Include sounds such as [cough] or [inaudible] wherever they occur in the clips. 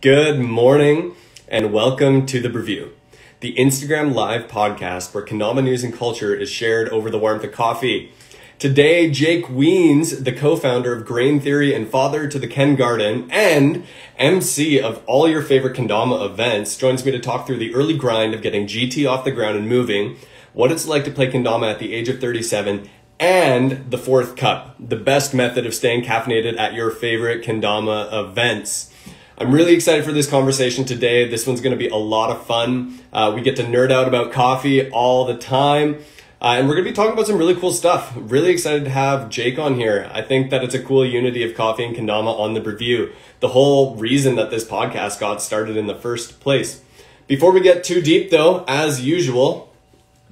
Good morning and welcome to the Brewview, the Instagram live podcast where Kendama news and culture is shared over the warmth of coffee. Today, Jake Wiens, the co-founder of Grain Theory and father to the Ken Garden and MC of all your favorite Kendama events, joins me to talk through the early grind of getting GT off the ground and moving, what it's like to play Kendama at the age of 37, and the fourth cup, the best method of staying caffeinated at your favorite Kendama events. I'm really excited for this conversation today. This one's going to be a lot of fun. Uh, we get to nerd out about coffee all the time. Uh, and we're going to be talking about some really cool stuff. Really excited to have Jake on here. I think that it's a cool unity of coffee and kendama on the Brewview. The whole reason that this podcast got started in the first place. Before we get too deep though, as usual,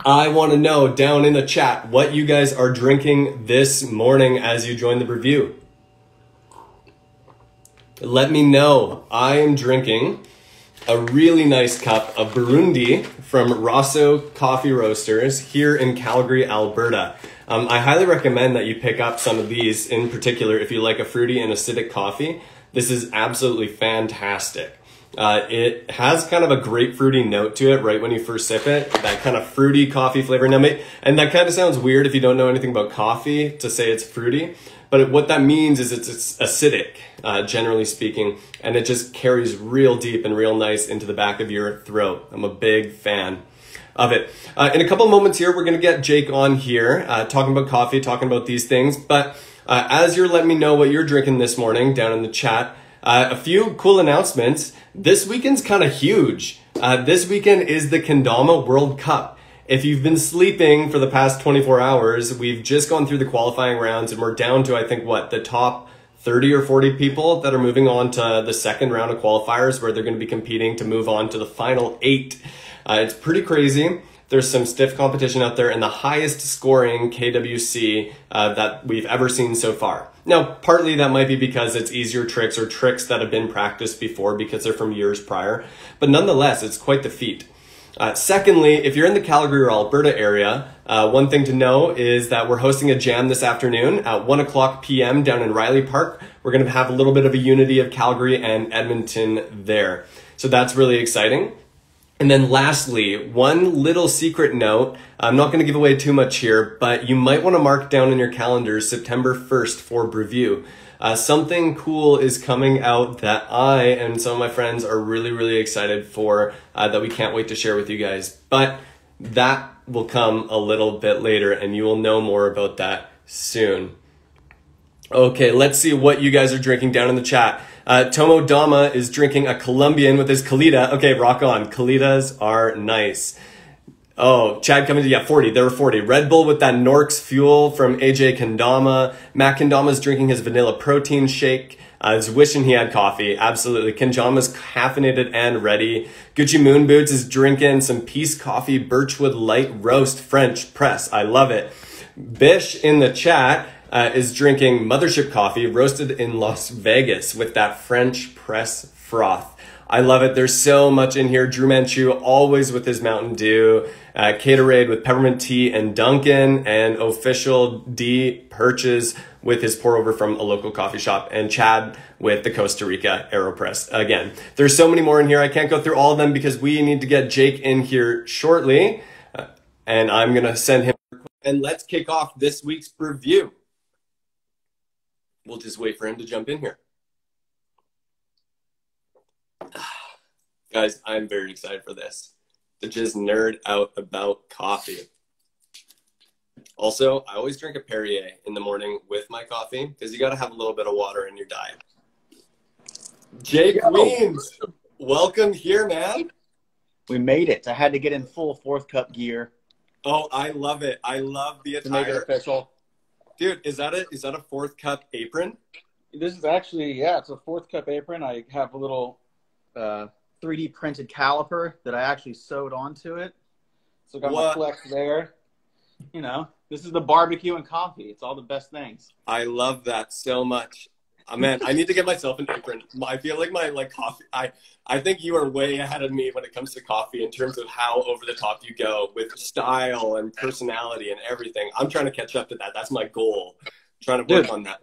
I want to know down in the chat what you guys are drinking this morning as you join the Brewview. Let me know. I am drinking a really nice cup of Burundi from Rosso Coffee Roasters here in Calgary, Alberta. Um, I highly recommend that you pick up some of these, in particular, if you like a fruity and acidic coffee. This is absolutely fantastic. Uh, it has kind of a grapefruity note to it right when you first sip it, that kind of fruity coffee flavor. Now, and that kind of sounds weird if you don't know anything about coffee to say it's fruity, but what that means is it's, it's acidic, uh, generally speaking, and it just carries real deep and real nice into the back of your throat. I'm a big fan of it. Uh, in a couple moments here, we're going to get Jake on here, uh, talking about coffee, talking about these things. But uh, as you're letting me know what you're drinking this morning down in the chat, uh, a few cool announcements. This weekend's kind of huge. Uh, this weekend is the Kendama World Cup. If you've been sleeping for the past 24 hours, we've just gone through the qualifying rounds and we're down to, I think, what, the top 30 or 40 people that are moving on to the second round of qualifiers where they're going to be competing to move on to the final eight. Uh, it's pretty crazy. There's some stiff competition out there and the highest scoring KWC uh, that we've ever seen so far. Now, partly that might be because it's easier tricks or tricks that have been practiced before because they're from years prior, but nonetheless, it's quite the feat. Uh, secondly, if you're in the Calgary or Alberta area, uh, one thing to know is that we're hosting a jam this afternoon at 1 o'clock p.m. down in Riley Park. We're going to have a little bit of a unity of Calgary and Edmonton there. So that's really exciting. And then lastly, one little secret note. I'm not going to give away too much here, but you might want to mark down in your calendars September 1st for review. Uh, something cool is coming out that I and some of my friends are really, really excited for uh, that we can't wait to share with you guys. But that will come a little bit later, and you will know more about that soon. Okay, let's see what you guys are drinking down in the chat. Uh, Tomo Dama is drinking a Colombian with his Kalita. Okay, rock on. Kalitas are nice. Oh, Chad coming to, yeah, 40. There were 40. Red Bull with that Norks fuel from AJ Kendama. Matt Kendama's drinking his vanilla protein shake. I was wishing he had coffee. Absolutely. Kendama's caffeinated and ready. Gucci Moon Boots is drinking some Peace Coffee Birchwood Light Roast French Press. I love it. Bish in the chat uh, is drinking Mothership Coffee roasted in Las Vegas with that French press froth. I love it. There's so much in here. Drew Manchu always with his Mountain Dew, uh, Caterade with peppermint tea and Dunkin', and official D Perches with his pour over from a local coffee shop, and Chad with the Costa Rica AeroPress. Again, there's so many more in here. I can't go through all of them because we need to get Jake in here shortly, uh, and I'm gonna send him. And let's kick off this week's Brewview. We'll just wait for him to jump in here. [sighs] Guys, I'm very excited for this. To just nerd out about coffee. Also, I always drink a Perrier in the morning with my coffee because you got to have a little bit of water in your diet. Jake Wiens, welcome here, man. We made it. I had to get in full fourth cup gear. Oh, I love it. I love the attire. To make it official. Dude, is that a is that a fourth cup apron? This is actually yeah, it's a fourth cup apron. I have a little uh, 3D printed caliper that I actually sewed onto it. So got what? my flex there. You know, this is the barbecue and coffee. It's all the best things. I love that so much. Oh, man, I need to get myself an apron. I feel like my like coffee. I I think you are way ahead of me when it comes to coffee in terms of how over the top you go with style and personality and everything. I'm trying to catch up to that. That's my goal. I'm trying to work Dude, on that.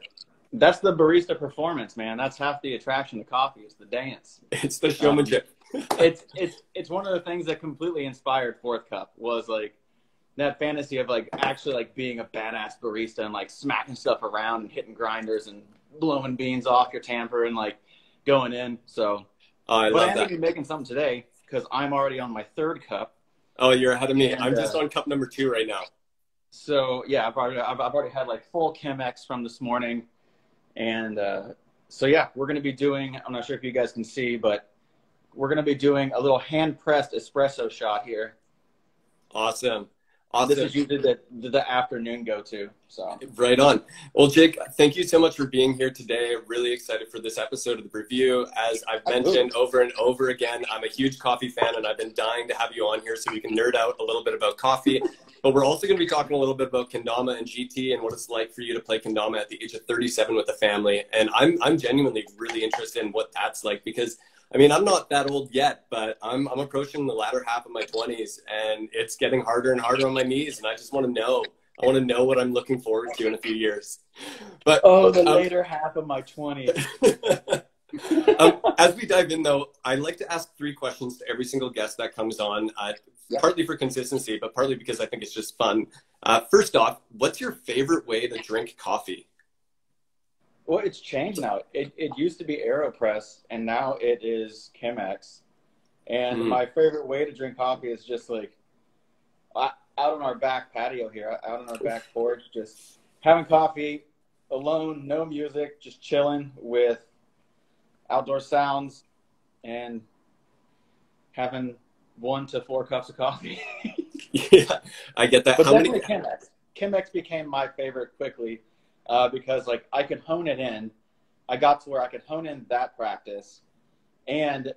That's the barista performance, man. That's half the attraction to coffee is the dance. It's the showmanship. Um, [laughs] it's it's it's one of the things that completely inspired Fourth Cup was like that fantasy of like actually like being a badass barista and like smacking stuff around and hitting grinders and blowing beans off your tamper and like going in. So, oh, I but love I am that. gonna be making something today because I'm already on my third cup. Oh, you're ahead of me. And, I'm just uh, on cup number two right now. So yeah, I've already I've, I've already had like full Chemex from this morning, and uh, so yeah, we're gonna be doing. I'm not sure if you guys can see, but we're gonna be doing a little hand pressed espresso shot here. Awesome. This Awesome. is usually the, the the afternoon go to. So Right on. Well, Jake, thank you so much for being here today. Really excited for this episode of the Brewview. As I've mentioned over and over again, I'm a huge coffee fan and I've been dying to have you on here so we can nerd out a little bit about coffee. But we're also going to be talking a little bit about kendama and GT and what it's like for you to play kendama at the age of 37 with a family. And I'm, I'm genuinely really interested in what that's like because I mean, I'm not that old yet, but I'm, I'm approaching the latter half of my 20s and it's getting harder and harder on my knees. And I just want to know. I want to know what I'm looking forward to in a few years. But oh, the um, later half of my 20s. [laughs] um, as we dive in, though, I like to ask three questions to every single guest that comes on, uh, Yeah. partly for consistency, but partly because I think it's just fun. Uh, first off, what's your favorite way to drink coffee? Well, it's changed now. It, it used to be AeroPress, and now it is Chemex. And Mhm. my favorite way to drink coffee is just like out on our back patio here, out on our back porch, just having coffee alone, no music, just chilling with outdoor sounds and having one to four cups of coffee. [laughs] yeah, I get that. But How many? Chemex. Chemex became my favorite quickly uh, because like I could hone it in. I got to where I could hone in that practice, and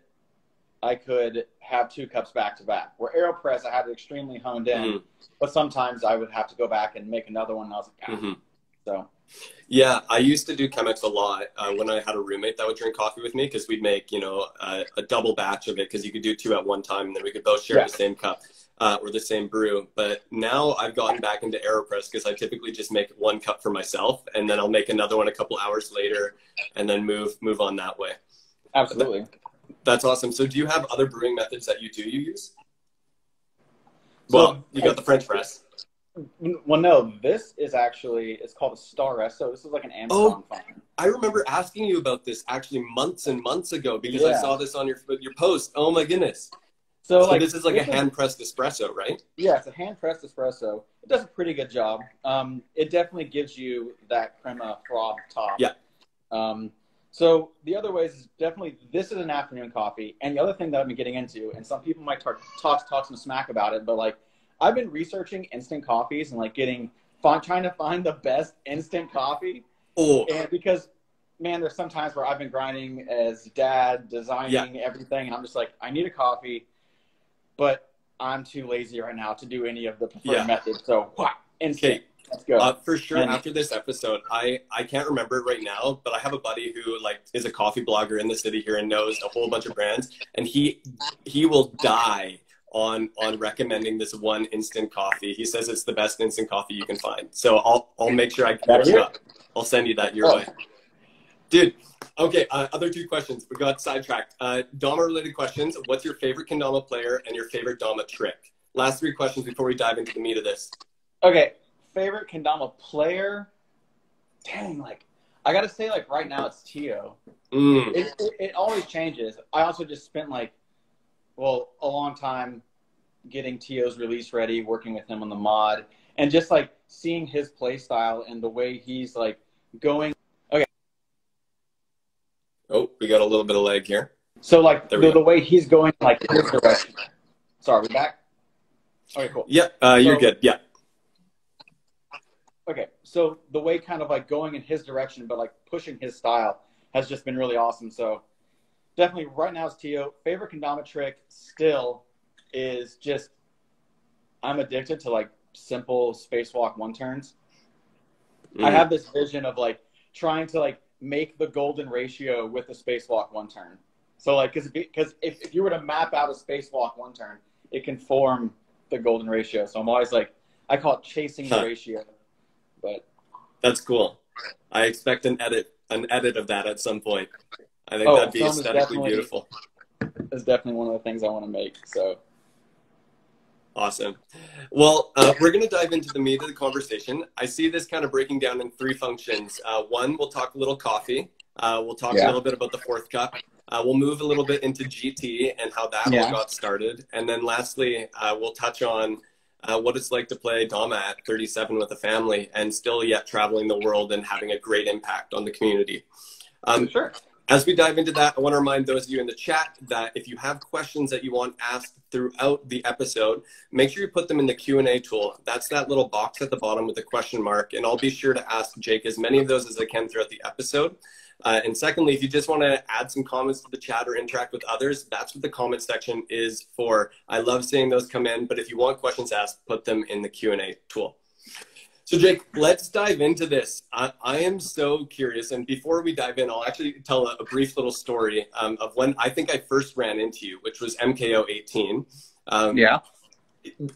I could have two cups back to back. Where Aeropress, I had it extremely honed in, Mhm. but sometimes I would have to go back and make another one. And I was like, ah. Mhm. so Yeah, I used to do Chemex a lot uh, when I had a roommate that would drink coffee with me because we'd make, you know, uh, a double batch of it because you could do two at one time and then we could both share Yeah. the same cup uh, or the same brew. But now I've gotten back into AeroPress because I typically just make one cup for myself and then I'll make another one a couple hours later and then move move on that way. absolutely. That's awesome. So do you have other brewing methods that you do you use? So- Well, you got the French press. Well, no, this is actually it's called a Staresso. This is like an Amazon find. I remember asking you about this actually months and months ago because I saw this on your your post. Oh my goodness! So, So like this is like a hand pressed espresso, right? Yeah, it's a hand pressed espresso. It does a pretty good job. Um, it definitely gives you that crema froth top. Yeah. Um, so the other ways is definitely this is an afternoon coffee, and the other thing that I've been getting into, and some people might talk talk, talk some smack about it, but like I've been researching instant coffees and like getting trying to find the best instant coffee, Oh, and because man, there's some times where I've been grinding as dad, designing everything, and I'm just like, I need a coffee, but I'm too lazy right now to do any of the preferred Yeah. methods. So, wha- instant. Okay. Let's go. uh, for sure. And- after this episode, I I can't remember it right now, but I have a buddy who like is a coffee blogger in the city here and knows a whole bunch of brands, and he he will die on on recommending this one instant coffee. He says it's the best instant coffee you can find. So I'll I'll make sure I Gotta look you hear up. I'll send you that your Oh. way. Dude, okay, uh, other two questions. We got sidetracked. Uh, Dama related questions. What's your favorite Kendama player and your favorite Dama trick? Last three questions before we dive into the meat of this. okay, favorite Kendama player? Dang, like I gotta say, like right now it's Tio. Mm. It, it, it always changes. I also just spent like, well, a long time getting Tio's release ready, working with him on the mod, and just like seeing his play style and the way he's like going. Oh, we got a little bit of lag here. So like the, the way he's going like in his direction. Sorry, we back. Okay, cool. Yeah, uh, you're good. Yeah. Okay, so the way kind of like going in his direction, but like pushing his style has just been really awesome. So definitely right now it's Tio. Favorite kendama trick still is just I'm addicted to like simple spacewalk one turns. I Mm. have this vision of like trying to like make the golden ratio with the spacewalk one turn. So like because because if, if you were to map out a spacewalk one turn, it can form the golden ratio. So I'm always like I call it chasing the ratio. But That's cool. I expect an edit an edit of that at some point. I think Oh, that'd be aesthetically beautiful. It's definitely one of the things I want to make. So Awesome. Well, uh, we're going to dive into the meat of the conversation. I see this kind of breaking down in three functions. Uh, one, we'll talk a little coffee. Uh, we'll talk a little bit about the fourth cup. Uh, we'll move a little bit into GT and how that Yeah. all got started. And then lastly, uh, we'll touch on uh, what it's like to play Dama at 37 with a family and still yet traveling the world and having a great impact on the community. Um, sure. As we dive into that, I want to remind those of you in the chat that if you have questions that you want asked throughout the episode, make sure you put them in the Q&A tool. That's that little box at the bottom with the question mark, and I'll be sure to ask Jake as many of those as I can throughout the episode. Uh, and secondly, if you just want to add some comments to the chat or interact with others, that's what the comment section is for. I love seeing those come in, but if you want questions asked, put them in the Q&A tool. So, Jake, let's dive into this. I, I am so curious. And before we dive in, I'll actually tell a, a brief little story um, of when I think I first ran into you, which was MKO 18. Um, Yeah.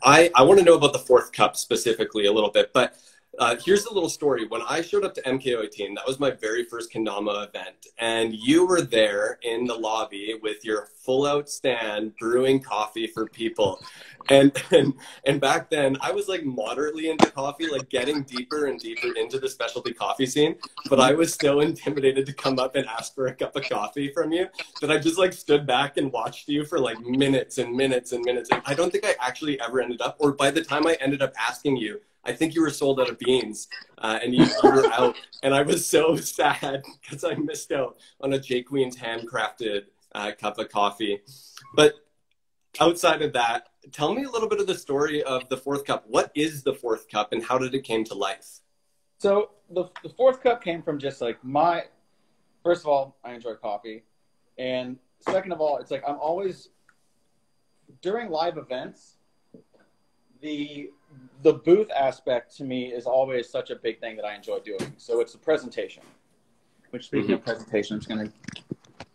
I, I want to know about the fourth cup specifically a little bit, but uh, here's a little story. When I showed up to MKO 18, that was my very first Kendama event, and you were there in the lobby with your full out stand brewing coffee for people. And, and and back then, I was like moderately into coffee, like getting deeper and deeper into the specialty coffee scene. But I was so intimidated to come up and ask for a cup of coffee from you that I just like stood back and watched you for like minutes and minutes and minutes. And I don't think I actually ever ended up, or by the time I ended up asking you, I think you were sold out of beans uh, and you, you [laughs] were out. And I was so [laughs] sad because I missed out on a Jake Wiens's handcrafted uh, cup of coffee. But outside of that, tell me a little bit of the story of the fourth cup. What is the fourth cup and how did it came to life? So the the fourth cup came from just like my first of all, I enjoy coffee. And second of all, it's like I'm always during live events, the the booth aspect to me is always such a big thing that I enjoy doing. So it's the presentation. Which speaking of presentation, I'm just gonna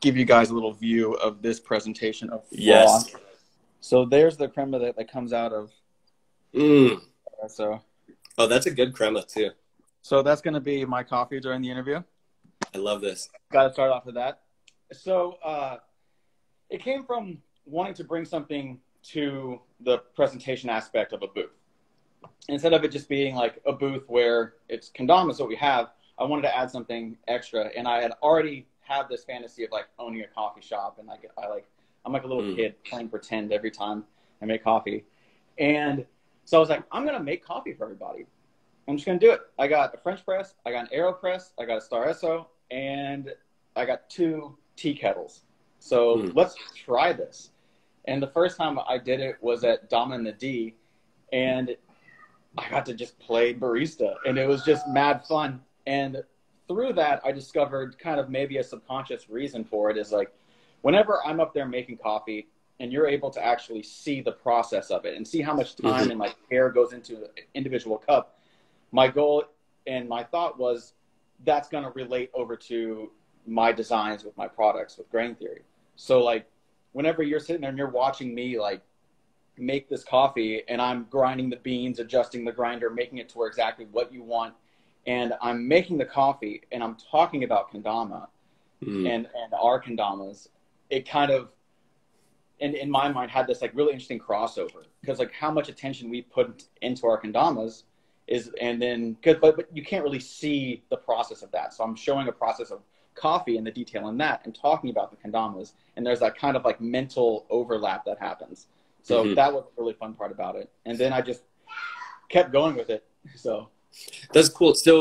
give you guys a little view of this presentation of Flaw. Yes. So there's the crema that, that comes out of Mm. so Oh, that's a good crema too. so that's gonna be my coffee during the interview. I love this. got to start off with that. So uh, it came from wanting to bring something to the presentation aspect of a booth. Instead of it just being like a booth where it's kendama is what we have, I wanted to add something extra, and I had already had this fantasy of like owning a coffee shop, and like I like I'm like a little Mm. kid playing pretend every time I make coffee, and so I was like, I'm gonna make coffee for everybody. I'm just gonna do it. I got a French press, I got an AeroPress, I got a Staresso, and I got two tea kettles. So Hmm. let's try this. And the first time I did it was at Dama and the D, and I got to just play barista, and it was just mad fun. And through that, I discovered kind of maybe a subconscious reason for it is like, whenever I'm up there making coffee, and you're able to actually see the process of it and see how much time Mhm. and like care goes into an individual cup, my goal and my thought was that's going to relate over to my designs with my products with grain theory. So like whenever you're sitting there and you're watching me like make this coffee and I'm grinding the beans, adjusting the grinder, making it to where exactly what you want. And I'm making the coffee and I'm talking about kendama Mm. and and our kendamas, it kind of in, in my mind had this like really interesting crossover. Because like how much attention we put into our kendamas is and then cause, but, but you can't really see the process of that. So i'm showing a process of coffee and the detail in that and talking about the kendamas. And there's that kind of like mental overlap that happens so Mhm. that was the really fun part about it and then i just kept going with it [laughs] so That's cool. So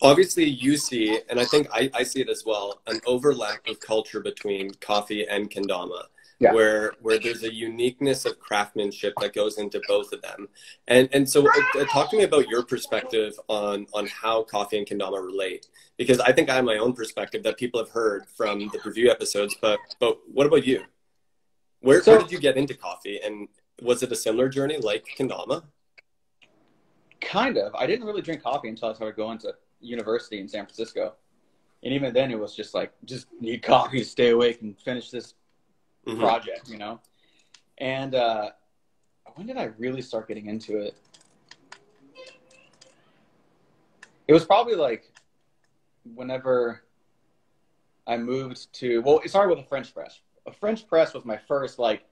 obviously you see, and I think I, I see it as well, an overlap of culture between coffee and kendama. Yeah. Where where there's a uniqueness of craftsmanship that goes into both of them, and and so uh, talk to me about your perspective on on how coffee and kendama relate, because I think I have my own perspective that people have heard from the Brewview episodes, but but what about you? Where, So- where did you get into coffee, and was it a similar journey like kendama? Kind of. I didn't really drink coffee until I started going to university in San Francisco. And even then, it was just like, just need coffee to stay awake and finish this Mhm. project, you know? And uh, when did I really start getting into it? It was probably like whenever I moved to well, it started with a French press. A French press was my first like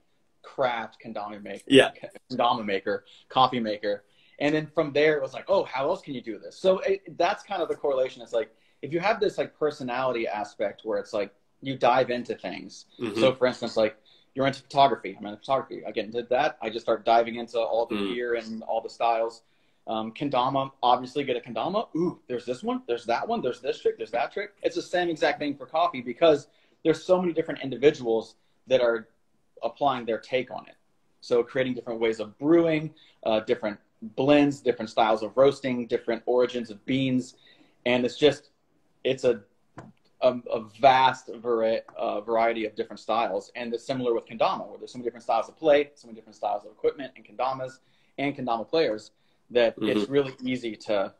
craft kendama maker. Yeah. Kendama maker, coffee maker. And then from there it was like, oh, how else can you do this? So it, that's kind of the correlation. It's like if you have this like personality aspect where it's like you dive into things. Mhm. So for instance, like you're into photography. I'm into photography. I get into that. I just start diving into all the Mm. gear and all the styles. Um, kendama, obviously get a kendama. Ooh, there's this one, there's that one, there's this trick, there's that trick. It's the same exact thing for coffee because there's so many different individuals that are applying their take on it. So creating different ways of brewing, uh, different blends, different styles of roasting, different origins of beans, and it's just it's a a, a vast vari- uh, variety of different styles. And it's similar with kendama, where there's so many different styles of play, so many different styles of equipment and kendamas and kendama players that it's really easy to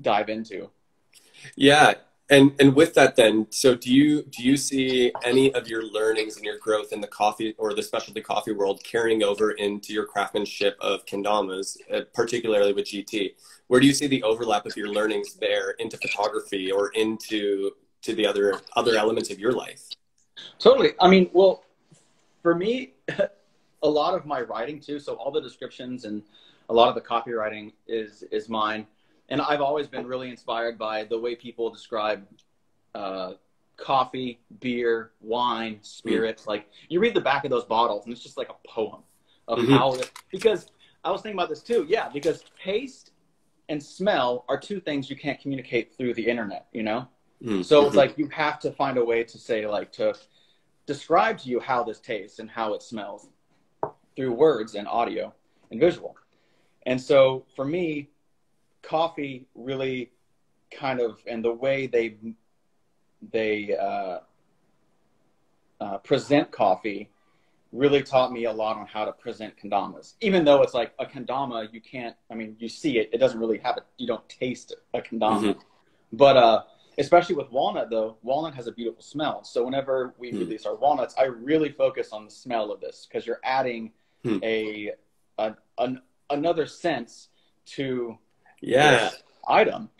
dive into. Yeah. And and with that then, so do you do you see any of your learnings and your growth in the coffee or the specialty coffee world carrying over into your craftsmanship of kendamas, uh, particularly with GT? Where do you see the overlap of your learnings there into photography or into to the other other elements of your life? Totally. I mean, well, for me, [laughs] a lot of my writing too. So all the descriptions and a lot of the copywriting is is mine, and I've always been really inspired by the way people describe uh, coffee, beer, wine, spirits. Like you read the back of those bottles, and it's just like a poem of Mhm. how. Because I was thinking about this too. Yeah, because taste and smell are two things you can't communicate through the internet. You know. Mm, So it's like you have to find a way to say like to describe to you how this tastes and how it smells through words and audio and visual. And so for me, coffee really kind of and the way they they uh, uh, present coffee really taught me a lot on how to present kendamas. Even though it's like a kendama, you can't. I mean, you see it; it doesn't really have it. You don't taste a kendama. But uh, especially with walnut, though, walnut has a beautiful smell. So whenever we Hmm. release our walnuts, I really focus on the smell of this because you're adding Hmm. a, a an, another sense to yeah. item.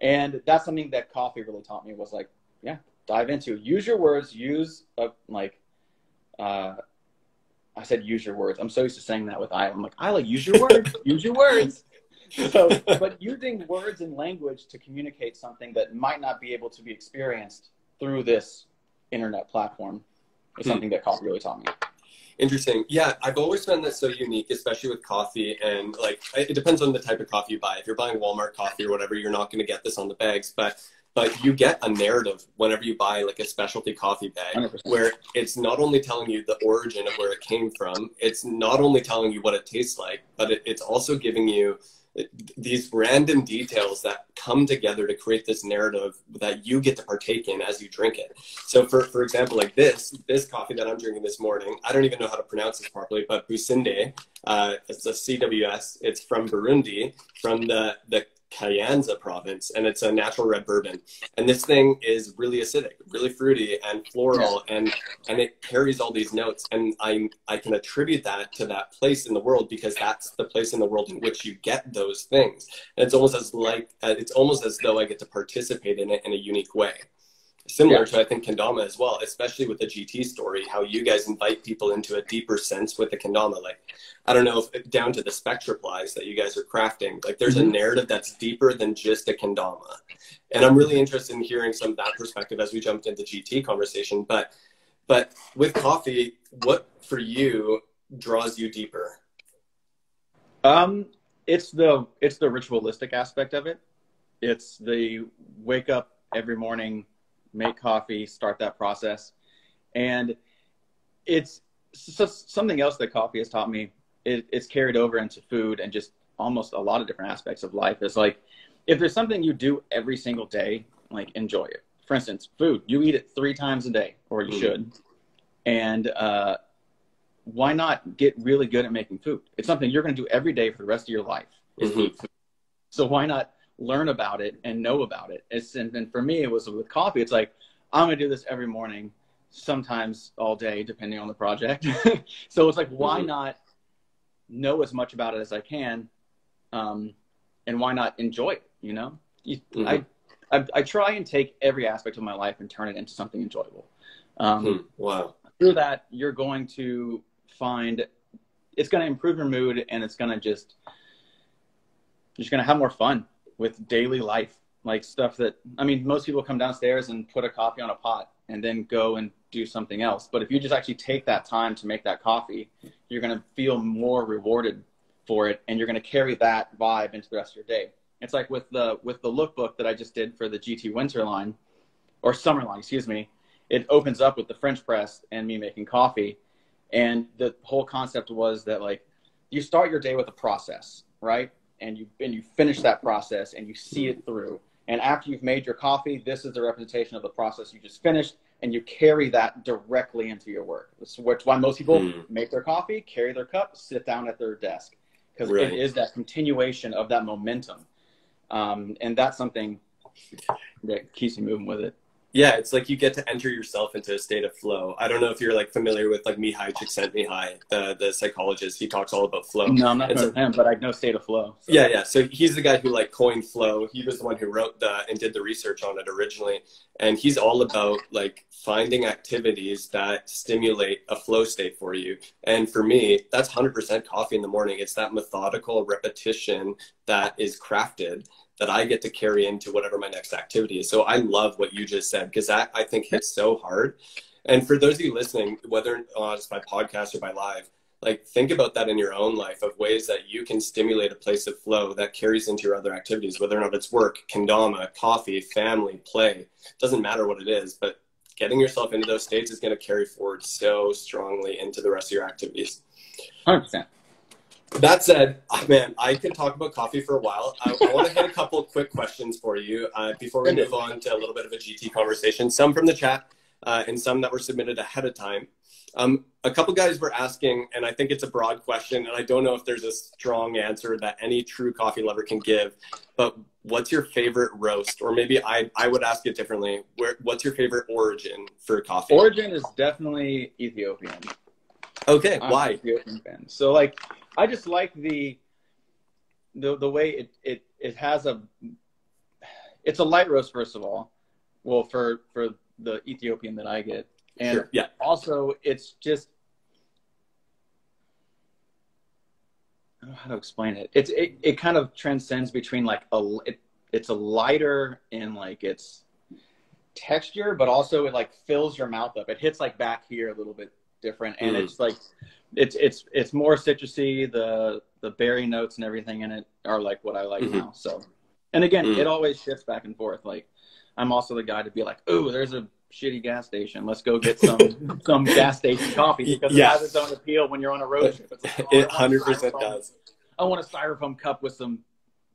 And that's something that coffee really taught me was like, yeah, dive into. Use your words. Use a, like, uh, I said use your words. I'm so used to saying that with Isla. I'm like, Isla, use your words. [laughs] use your words. So, [laughs] but using words and language to communicate something that might not be able to be experienced through this internet platform is Hmm. something that coffee really taught me. Interesting. Yeah, I've always found that so unique, especially with coffee. And like, it depends on the type of coffee you buy. If you're buying Walmart coffee or whatever, you're not going to get this on the bags. But but you get a narrative whenever you buy like a specialty coffee bag, 100%. where it's not only telling you the origin of where it came from, it's not only telling you what it tastes like, but it, it's also giving you these random details that come together to create this narrative that you get to partake in as you drink it. So for, for example, like this, this coffee that I'm drinking this morning, I don't even know how to pronounce this properly, but Businde, uh, it's a CWS. It's from Burundi, from the, the Kayanza province, and it's a natural red bourbon. And this thing is really acidic, really fruity and floral, and and it carries all these notes. And I I can attribute that to that place in the world because that's the place in the world in which you get those things. And it's almost as like uh, it's almost as though I get to participate in it in a unique way. Similar Yeah. to I think kendama as well, especially with the GT story, how you guys invite people into a deeper sense with the kendama. Like I don't know if down to the spectraplies that you guys are crafting, like there's a Mhm. narrative that's deeper than just a kendama. And I'm really interested in hearing some of that perspective as we jumped into GT conversation. But but with coffee, what for you draws you deeper? Um, it's the it's the ritualistic aspect of it. It's the wake up every morning, make coffee, start that process, and it's so, something else that coffee has taught me. It, it's carried over into food and just almost a lot of different aspects of life. It's like if there's something you do every single day, like enjoy it. For instance, food you eat it three times a day, or you Mm. should, and uh, why not get really good at making food? It's something you're going to do every day for the rest of your life. Is Mhm. eat food. So why not learn about it and know about it? It's and, and for me, it was with coffee. It's like I'm going to do this every morning, sometimes all day, depending on the project. [laughs] so it's like why Mhm. not know as much about it as I can, um, and why not enjoy it? You know, you, Mhm. I I, I try and take every aspect of my life and turn it into something enjoyable. Um, Hmm. Wow. through that, you're going to find it's going to improve your mood and it's going to just you're just going to have more fun with daily life, like stuff that I mean, most people come downstairs and put a coffee on a pot and then go and do something else. But if you just actually take that time to make that coffee, you're going to feel more rewarded for it and you're going to carry that vibe into the rest of your day. It's like with the with the lookbook that I just did for the GT Winter line or Summer line, excuse me. It opens up with the French press and me making coffee, and the whole concept was that like you start your day with a process, right? And you and you finish that process and you see it through. And after you've made your coffee, this is the representation of the process you just finished, and you carry that directly into your work. That's which why most people Hmm. make their coffee, carry their cup, sit down at their desk, because Right. it is that continuation of that momentum, um, and that's something that keeps you moving with it. Yeah, it's like you get to enter yourself into a state of flow. I don't know if you're like familiar with like Mihai Csikszentmihalyi, the the psychologist. He talks all about flow. No, I'm not from him, but I know state of flow. so. Yeah, yeah. So he's the guy who like coined flow. He was the one who wrote the and did the research on it originally. And he's all about like finding activities that stimulate a flow state for you. And for me, that's 100% coffee in the morning. It's that methodical repetition that is crafted that I get to carry into whatever my next activity is. So I love what you just said because that I think hits so hard. And for those of you listening, whether uh, it's by podcast or by live, like think about that in your own life of ways that you can stimulate a place of flow that carries into your other activities, whether or not it's work, kendama, coffee, family, play. Doesn't matter what it is, but getting yourself into those states is going to carry forward so strongly into the rest of your activities. hundred percent. That said, ah, man, I can talk about coffee for a while. I, I want to hit a couple quick questions for you uh, before we move on to a little bit of a GT conversation. Some from the chat uh, and some that were submitted ahead of time. Um, a couple guys were asking, and I think it's a broad question, and I don't know if there's a strong answer that any true coffee lover can give. But what's your favorite roast? Or maybe I, I would ask it differently. Where, what's your favorite origin for coffee? Origin is definitely Ethiopian. Okay, I'm why? Fan. So like, I just like the the the way it it it has a it's a light roast first of all. Well, for for the Ethiopian that I get, and Sure. Yeah. also it's just I don't know how to explain it. It's it, it kind of transcends between like a it, it's a lighter in like its texture, but also it like fills your mouth up. It hits like back here a little bit different, and Mm. it's like it's it's it's more citrusy. The the berry notes and everything in it are like what I like Mhm. now. So, and again, Mm. it always shifts back and forth. Like I'm also the guy to be like, oh, there's a shitty gas station. Let's go get some [laughs] some gas station coffee because Yeah. it has its own appeal when you're on a road trip. It's like, oh, It 100% does. I want a styrofoam cup with some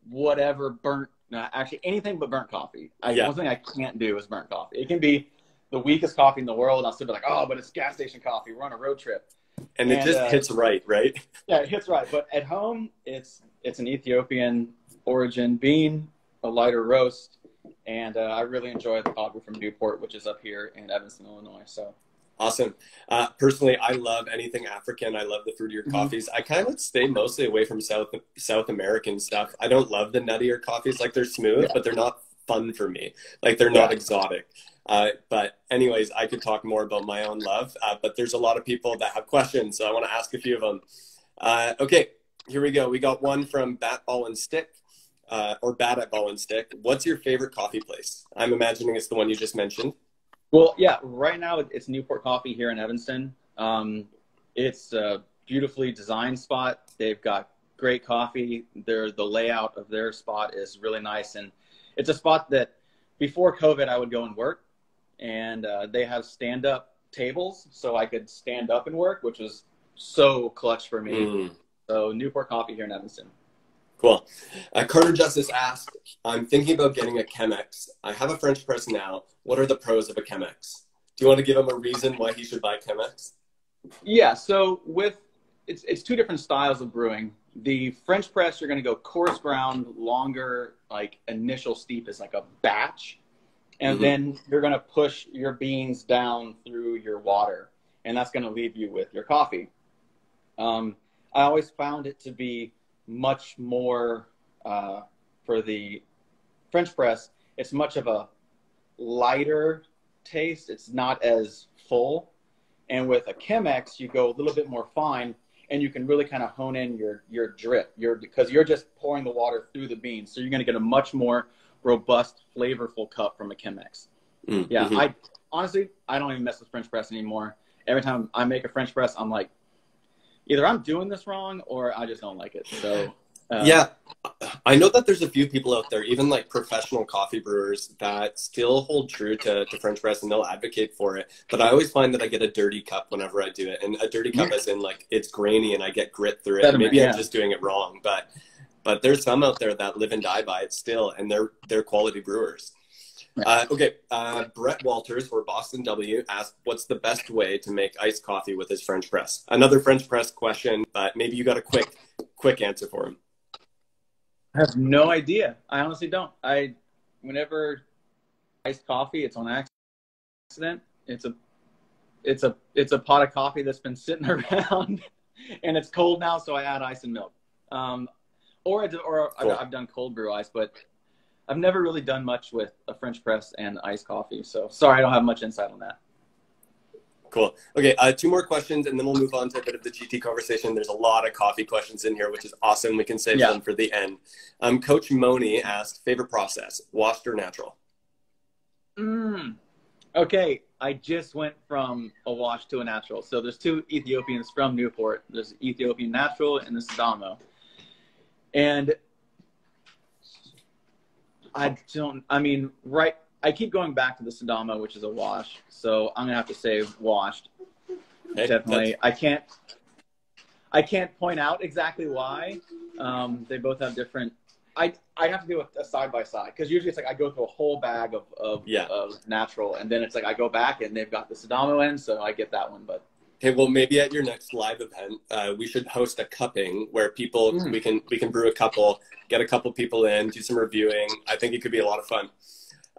whatever burnt. Nah, actually, anything but burnt coffee. I, Yeah. One thing I can't do is burnt coffee. It can be the weakest coffee in the world, and I'll still be like, oh, but it's gas station coffee. We're on a road trip. And it just uh, hits right, right? [laughs] Yeah, it hits right. But at home, it's it's an Ethiopian origin bean, a lighter roast, and uh, I really enjoy the coffee from Newport, which is up here in Evanston, Illinois. So Awesome. Uh, personally, I love anything African. I love the fruitier Mhm. coffees. I kind of stay mostly away from South South American stuff. I don't love the nuttier coffees. Like they're smooth, Yeah. but they're not fun for me. Like they're not Yeah. exotic. Uh, but anyways, I could talk more about my own love. Uh, but there's a lot of people that have questions, so I want to ask a few of them. Uh, okay, here we go. We got one from Bat Ball and Stick. Uh, or Bat at Ball and Stick. What's your favorite coffee place? I'm imagining it's the one you just mentioned. Well, yeah, right now it's Newport Coffee here in Evanston. Um, it's a beautifully designed spot. They've got great coffee. Their the layout of their spot is really nice, and it's a spot that before COVID I would go and work, and uh, they have stand up tables, so I could stand up and work, which was so clutch for me. Mm. So Newport Coffee here in Evanston. Cool. Uh, Carter Justice asked, I'm thinking about getting a Chemex. I have a French press now. What are the pros of a Chemex? Do you want to give him a reason why he should buy Chemex? Yeah, so with it's it's two different styles of brewing. The French press, you're going to go coarse ground, longer, like initial steep is like a batch, and Mhm. then you're going to push your beans down through your water, and that's going to leave you with your coffee. Um, I always found it to be much more uh, for the French press. it's much of a lighter taste. It's not as full. And with a Chemex, you go a little bit more fine and you can really kind of hone in your, your drip your, because you're just pouring the water through the beans. So you're going to get a much more robust, flavorful cup from a Chemex. Mm, Yeah. mhm. I honestly, I don't even mess with French press anymore. Every time I make a French press, I'm like, either I'm doing this wrong or I just don't like it. So, uh, yeah, I know that there's a few people out there, even like professional coffee brewers, that still hold true to, to French press and they'll advocate for it. But I always find that I get a dirty cup whenever I do it, and a dirty cup Yeah. as in like it's grainy and I get grit through it. Sediment, Maybe I'm just doing it wrong, but but there's some out there that live and die by it still, and they're they're quality brewers. Uh, okay, uh, Brett Walters or Boston W asked, "What's the best way to make iced coffee with his French press?" Another French press question, but maybe you got a quick quick answer for him. I have no idea. I honestly don't. I, whenever iced coffee, it's on accident. It's a, it's a, it's a pot of coffee that's been sitting [laughs] around, and it's cold now, so I add ice and milk. Um, or I do, or Cool. I've, I've done cold brew ice, but I've never really done much with a French press and iced coffee. So sorry, I don't have much insight on that. Cool. Okay, uh, two more questions, and then we'll move on to a bit of the GT conversation. There's a lot of coffee questions in here, which is awesome. We can save Yeah. them for the end. Um, Coach Moni asked, favorite process, washed or natural? Mm. Okay, I just went from a wash to a natural. So there's two Ethiopians from Newport. There's Ethiopian natural and the Sidamo. And I don't. I mean, right. I keep going back to the Sidamo, which is a wash. So I'm gonna have to say washed. Okay, Definitely. I can't. I can't point out exactly why. Um, they both have different. I I have to do a side by side because usually it's like I go through a whole bag of of, Yeah. of natural, and then it's like I go back and they've got the Sidamo in, so I get that one. But Okay, well, maybe at your next live event, uh, we should host a cupping where people Mm. we can we can brew a couple, get a couple people in, do some reviewing. I think it could be a lot of fun.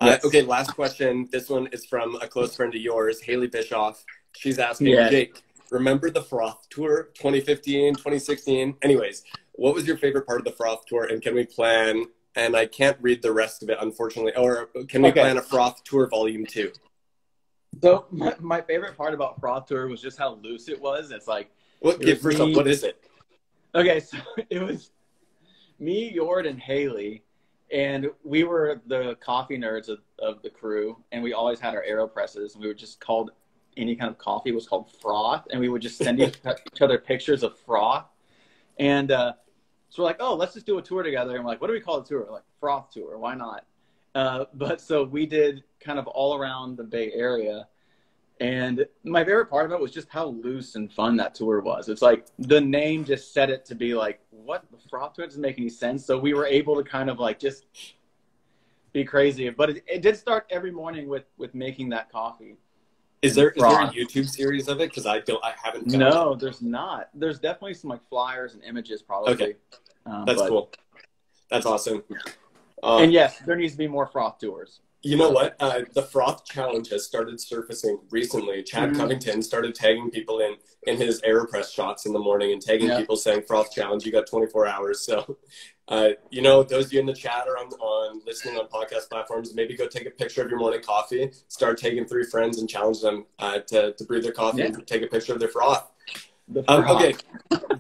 Uh, okay, last question. This one is from a close friend of yours, Haley Bischoff. She's asking, Yeah. Jake, remember the Froth Tour 2015, 2016? Anyways, what was your favorite part of the Froth Tour, and can we plan? And I can't read the rest of it, unfortunately. Or can we Okay. plan a Froth Tour Volume Two? So my, my favorite part about Froth Tour was just how loose it was. It's like What? It first me- what is it? Okay, so [laughs] it was me, Yord, and Haley, and we were the coffee nerds of, of the crew, and we always had our AeroPresses, and we would just called any kind of coffee was called froth, and we would just send each, [laughs] each other pictures of froth, and uh, so we're like, oh, let's just do a tour together, and we're like, what do we call the tour? We're like froth tour, why not? Uh, but so we did kind of all around the Bay Area. And my favorite part of it was just how loose and fun that tour was. It's like the name just set it to be like, what the froth tour doesn't make any sense. So we were able to kind of like just be crazy. But it, it did start every morning with with making that coffee. Is there is there a YouTube series of it? Because I don't, I haven't. Found it. No, there's not. There's definitely some like flyers and images probably. Okay. Um, That's but- cool. That's awesome. Um, And yes, there needs to be more froth tours. You know what? Uh, the froth challenge has started surfacing recently. Chad Mhm. Covington started tagging people in in his Aeropress shots in the morning and tagging Yeah. people saying froth challenge. You got 24 hours. So, uh, you know, those of you in the chat or on, on listening on podcast platforms, maybe go take a picture of your morning coffee. Start tagging three friends and challenge them uh, to to brew their coffee Yeah. and take a picture of their froth. Um, okay,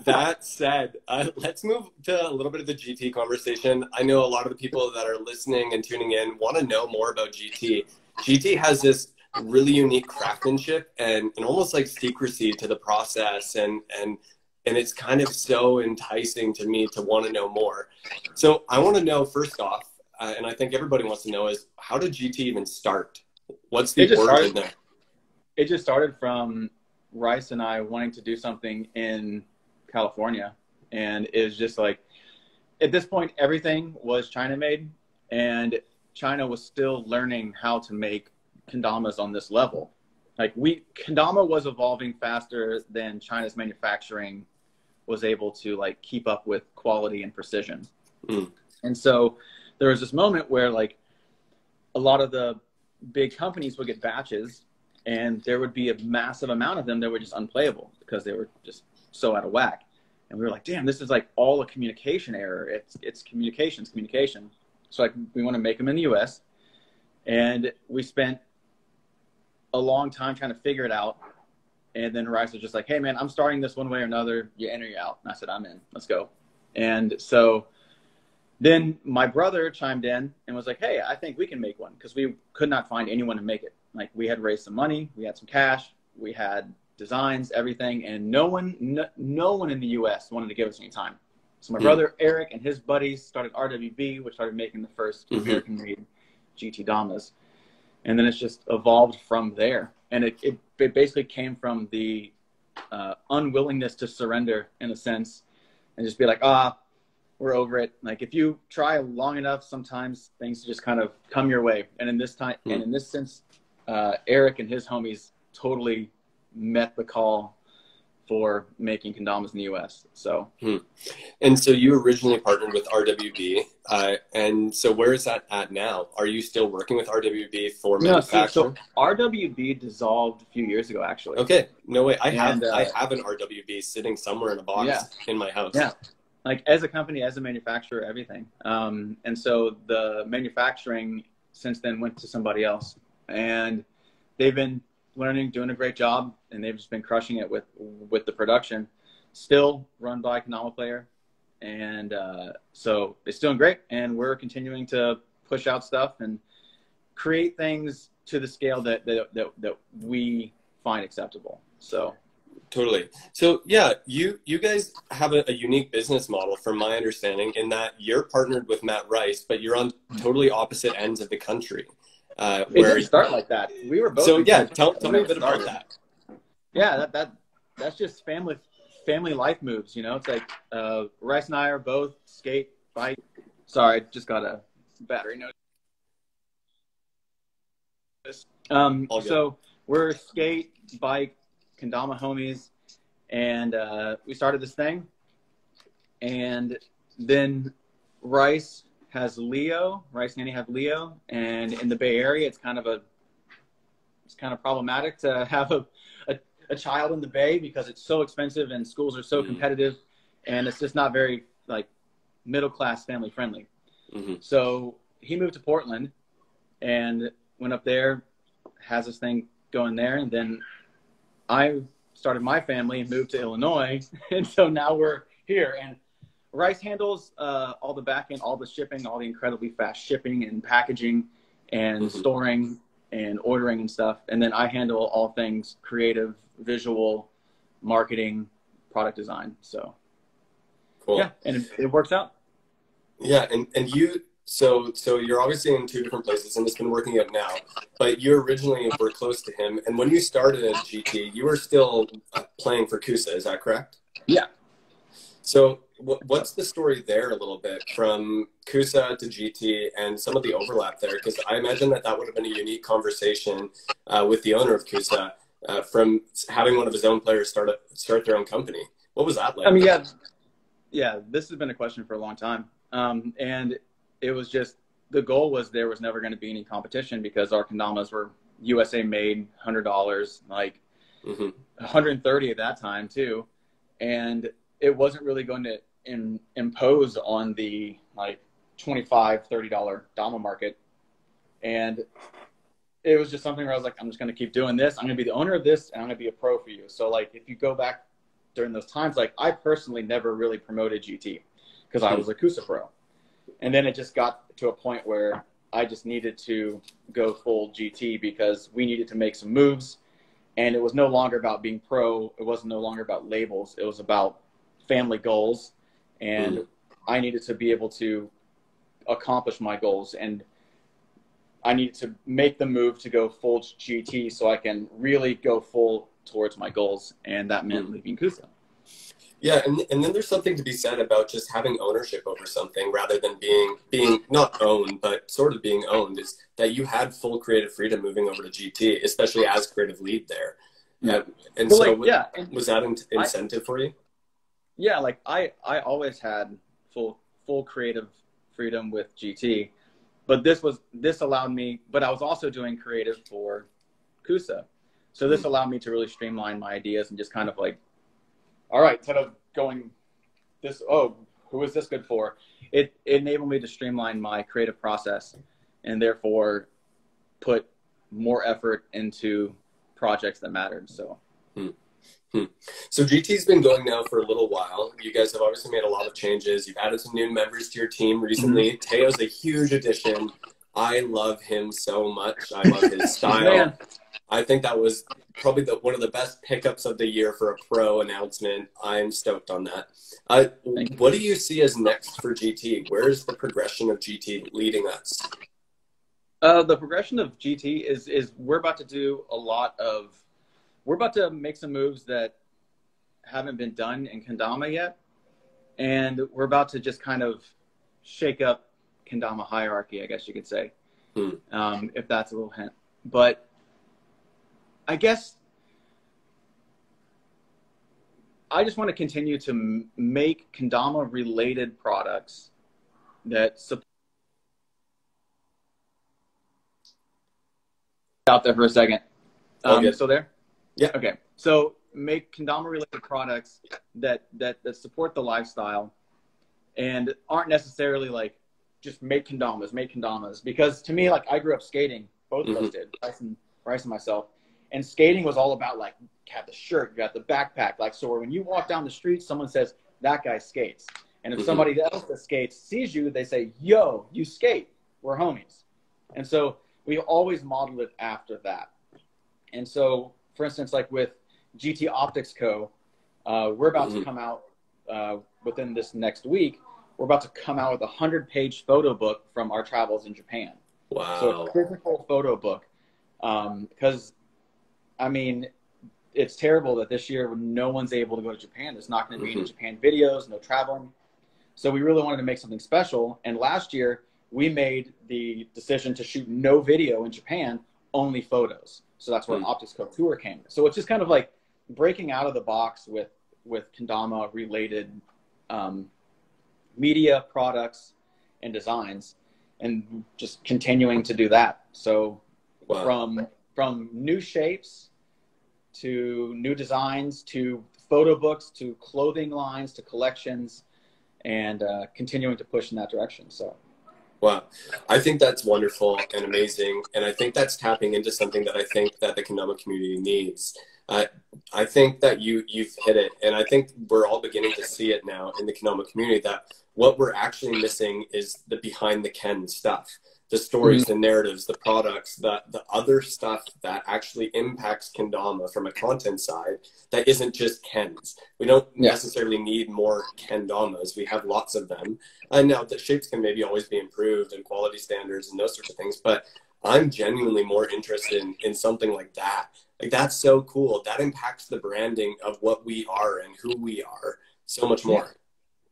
that said, uh, let's move to a little bit of the GT conversation. I know a lot of the people that are listening and tuning in want to know more about GT. GT has this really unique craftsmanship and, and almost like secrecy to the process, and and and it's kind of so enticing to me to want to know more. So I want to know first off, uh, and I think everybody wants to know is how did GT even start? What's the origin started- there? it just started from Rice and I wanting to do something in California, and it was just like at this point everything was China made, and China was still learning how to make kendamas on this level. Like we kendama was evolving faster than China's manufacturing was able to like keep up with quality and precision. Mm. And so there was this moment where like a lot of the big companies would get batches and there would be a massive amount of them that were just unplayable because they were just so out of whack. And we were like, damn, this is like all a communication error. It's it's communications, communication. So like we want to make them in the US And we spent a long time trying to figure it out. And then Rice was just like, hey, man, I'm starting this one way or another. You enter, you out. And I said, I'm in. Let's go. And so then my brother chimed in and was like, hey, I think we can make one because we could not find anyone to make it. Like we had raised some money, we had some cash, we had designs, everything, and no one, no, no one in the U.S. wanted to give us any time. So my mm. brother Eric and his buddies started RWB, which started making the 1st mm-hmm. American-made GT Damas, and then it's just evolved from there. And it, it, it basically came from the uh, unwillingness to surrender, in a sense, and just be like, ah, we're over it. Like if you try long enough, sometimes things just kind of come your way. And in this time, mm. and in this sense, uh, Eric and his homies totally met the call for making kendamas in the U.S. So, hmm. and so you originally partnered with RWB, uh, and so where is that at now? Are you still working with RWB for manufacturing? No, so, so RWB dissolved a few years ago, actually. Okay, no way. I and, have uh, I have an RWB sitting somewhere in a box yeah. in my house. Yeah, like as a company, as a manufacturer, everything. Um, and so the manufacturing since then went to somebody else, and they've been learning, doing a great job, and they've just been crushing it with with the production. Still run by Kendama Player, and uh, so it's doing great. And we're continuing to push out stuff and create things to the scale that that that, that we find acceptable. So totally so yeah you you guys have a, a, unique business model from my understanding in that you're partnered with matt rice but you're on totally opposite ends of the country uh, it where didn't start like that. We were both. So yeah, tell, tell me a bit about that. Yeah, that that that's just family family life moves. You know, it's like uh, Rice and I are both skate, bike. Sorry, just got a battery note. Um, so we're skate, bike, kendama homies, and uh, we started this thing, and then Rice has Leo. Rice and Annie have Leo, and in the Bay Area, it's kind of a it's kind of problematic to [laughs] have a, a, a child in the Bay because it's so expensive and schools are so mm-hmm. competitive, and it's just not very like middle class family friendly. Mm-hmm. So he moved to Portland and went up there, has this thing going there, and then I started my family and moved to Illinois, [laughs] and so now we're here and Rice handles uh, all the back end, all the shipping, all the incredibly fast shipping and packaging and mm-hmm. storing and ordering and stuff. And then I handle all things creative, visual, marketing, product design. So, cool. Yeah, and it, it works out. Yeah, and and you so so you're obviously in two different places and it's been working out now but you originally were close to him and when you started at gt you were still uh, playing for kusa is that correct yeah so what's the story there a little bit from Kusa to GT and some of the overlap there? Because I imagine that that would have been a unique conversation uh, with the owner of Kusa uh, from having one of his own players start a, start their own company. What was that like? I mean, yeah, yeah. This has been a question for a long time, um, and it was just the goal was there was never going to be any competition because our kendamas were USA made, hundred dollars, like mm-hmm. 130 at that time too, and it wasn't really going to in, impose on the like 25 30 dollar dama market. And it was just something where i was like i'm just going to keep doing this. I'm going to be the owner of this and i'm going to be a pro for you. So like if you go back during those times like i personally never really promoted gt because i was a kusa pro. And then it just got to a point where i just needed to go full gt because we needed to make some moves and it was no longer about being pro. It wasn't no longer about labels. It was about family goals and mm. I needed to be able to accomplish my goals and I needed to make the move to go full GT so I can really go full towards my goals and that meant mm. leaving Kusa. Yeah, and, and then there's something to be said about just having ownership over something rather than being being not owned, but sort of being owned. Is that you had full creative freedom moving over to GT, especially as creative lead there. Yeah, and well, so like, yeah, and was that an incentive I, for you? Yeah, like I I always had full full creative freedom with GT, but this was this allowed me. But I was also doing creative for Kusa, so this hmm. allowed me to really streamline my ideas and just kind of like, all right, instead of going this oh who is this good for, it, it enabled me to streamline my creative process, and therefore put more effort into projects that mattered. So. Hmm. Hmm. So GT's been going now for a little while. You guys have obviously made a lot of changes. You've added some new members to your team recently. Mm-hmm. Teo's a huge addition. I love him so much. I love his [laughs] style. I think that was probably the, one of the best pickups of the year for a pro announcement. I'm stoked on that. Uh, what do you see as next for GT? Where's the progression of GT leading us? Uh, the progression of GT is is we're about to do a lot of we're about to make some moves that haven't been done in Kendama yet, and we're about to just kind of shake up Kendama hierarchy, I guess you could say, hmm. um, if that's a little hint. But I guess I just want to continue to m- make Kendama related products that support. Out there for a second. Um, okay. Still there. Yeah. Okay. So make kendama related products that that that support the lifestyle and aren't necessarily like just make kendamas, make kendamas. Because to me, like I grew up skating, both of mm-hmm. us did, Rice and Rice and myself. And skating was all about like have the shirt, you got the backpack. Like so when you walk down the street, someone says, That guy skates. And if mm-hmm. somebody else that skates sees you, they say, Yo, you skate. We're homies. And so we always modeled it after that. And so for instance, like with GT Optics Co., uh, we're about mm-hmm. to come out uh, within this next week. We're about to come out with a hundred page photo book from our travels in Japan. Wow! So a physical photo book, because um, I mean, it's terrible that this year no one's able to go to Japan. There's not going to be mm-hmm. any Japan videos, no traveling. So we really wanted to make something special. And last year we made the decision to shoot no video in Japan, only photos. So that's where mm. Optics Co Tour came. So it's just kind of like breaking out of the box with with Kendama related um, media products and designs, and just continuing to do that. So wow. from from new shapes to new designs to photo books to clothing lines to collections, and uh, continuing to push in that direction. So Wow. I think that's wonderful and amazing. And I think that's tapping into something that I think that the Kendama community needs. Uh, I think that you, you've hit it. And I think we're all beginning to see it now in the Kendama community that what we're actually missing is the behind the Ken stuff the stories, mm-hmm. the narratives, the products, the the other stuff that actually impacts kendama from a content side that isn't just Kens. We don't yeah. necessarily need more kendamas. We have lots of them. And now the shapes can maybe always be improved and quality standards and those sorts of things. But I'm genuinely more interested in, in something like that. Like that's so cool. That impacts the branding of what we are and who we are so much more.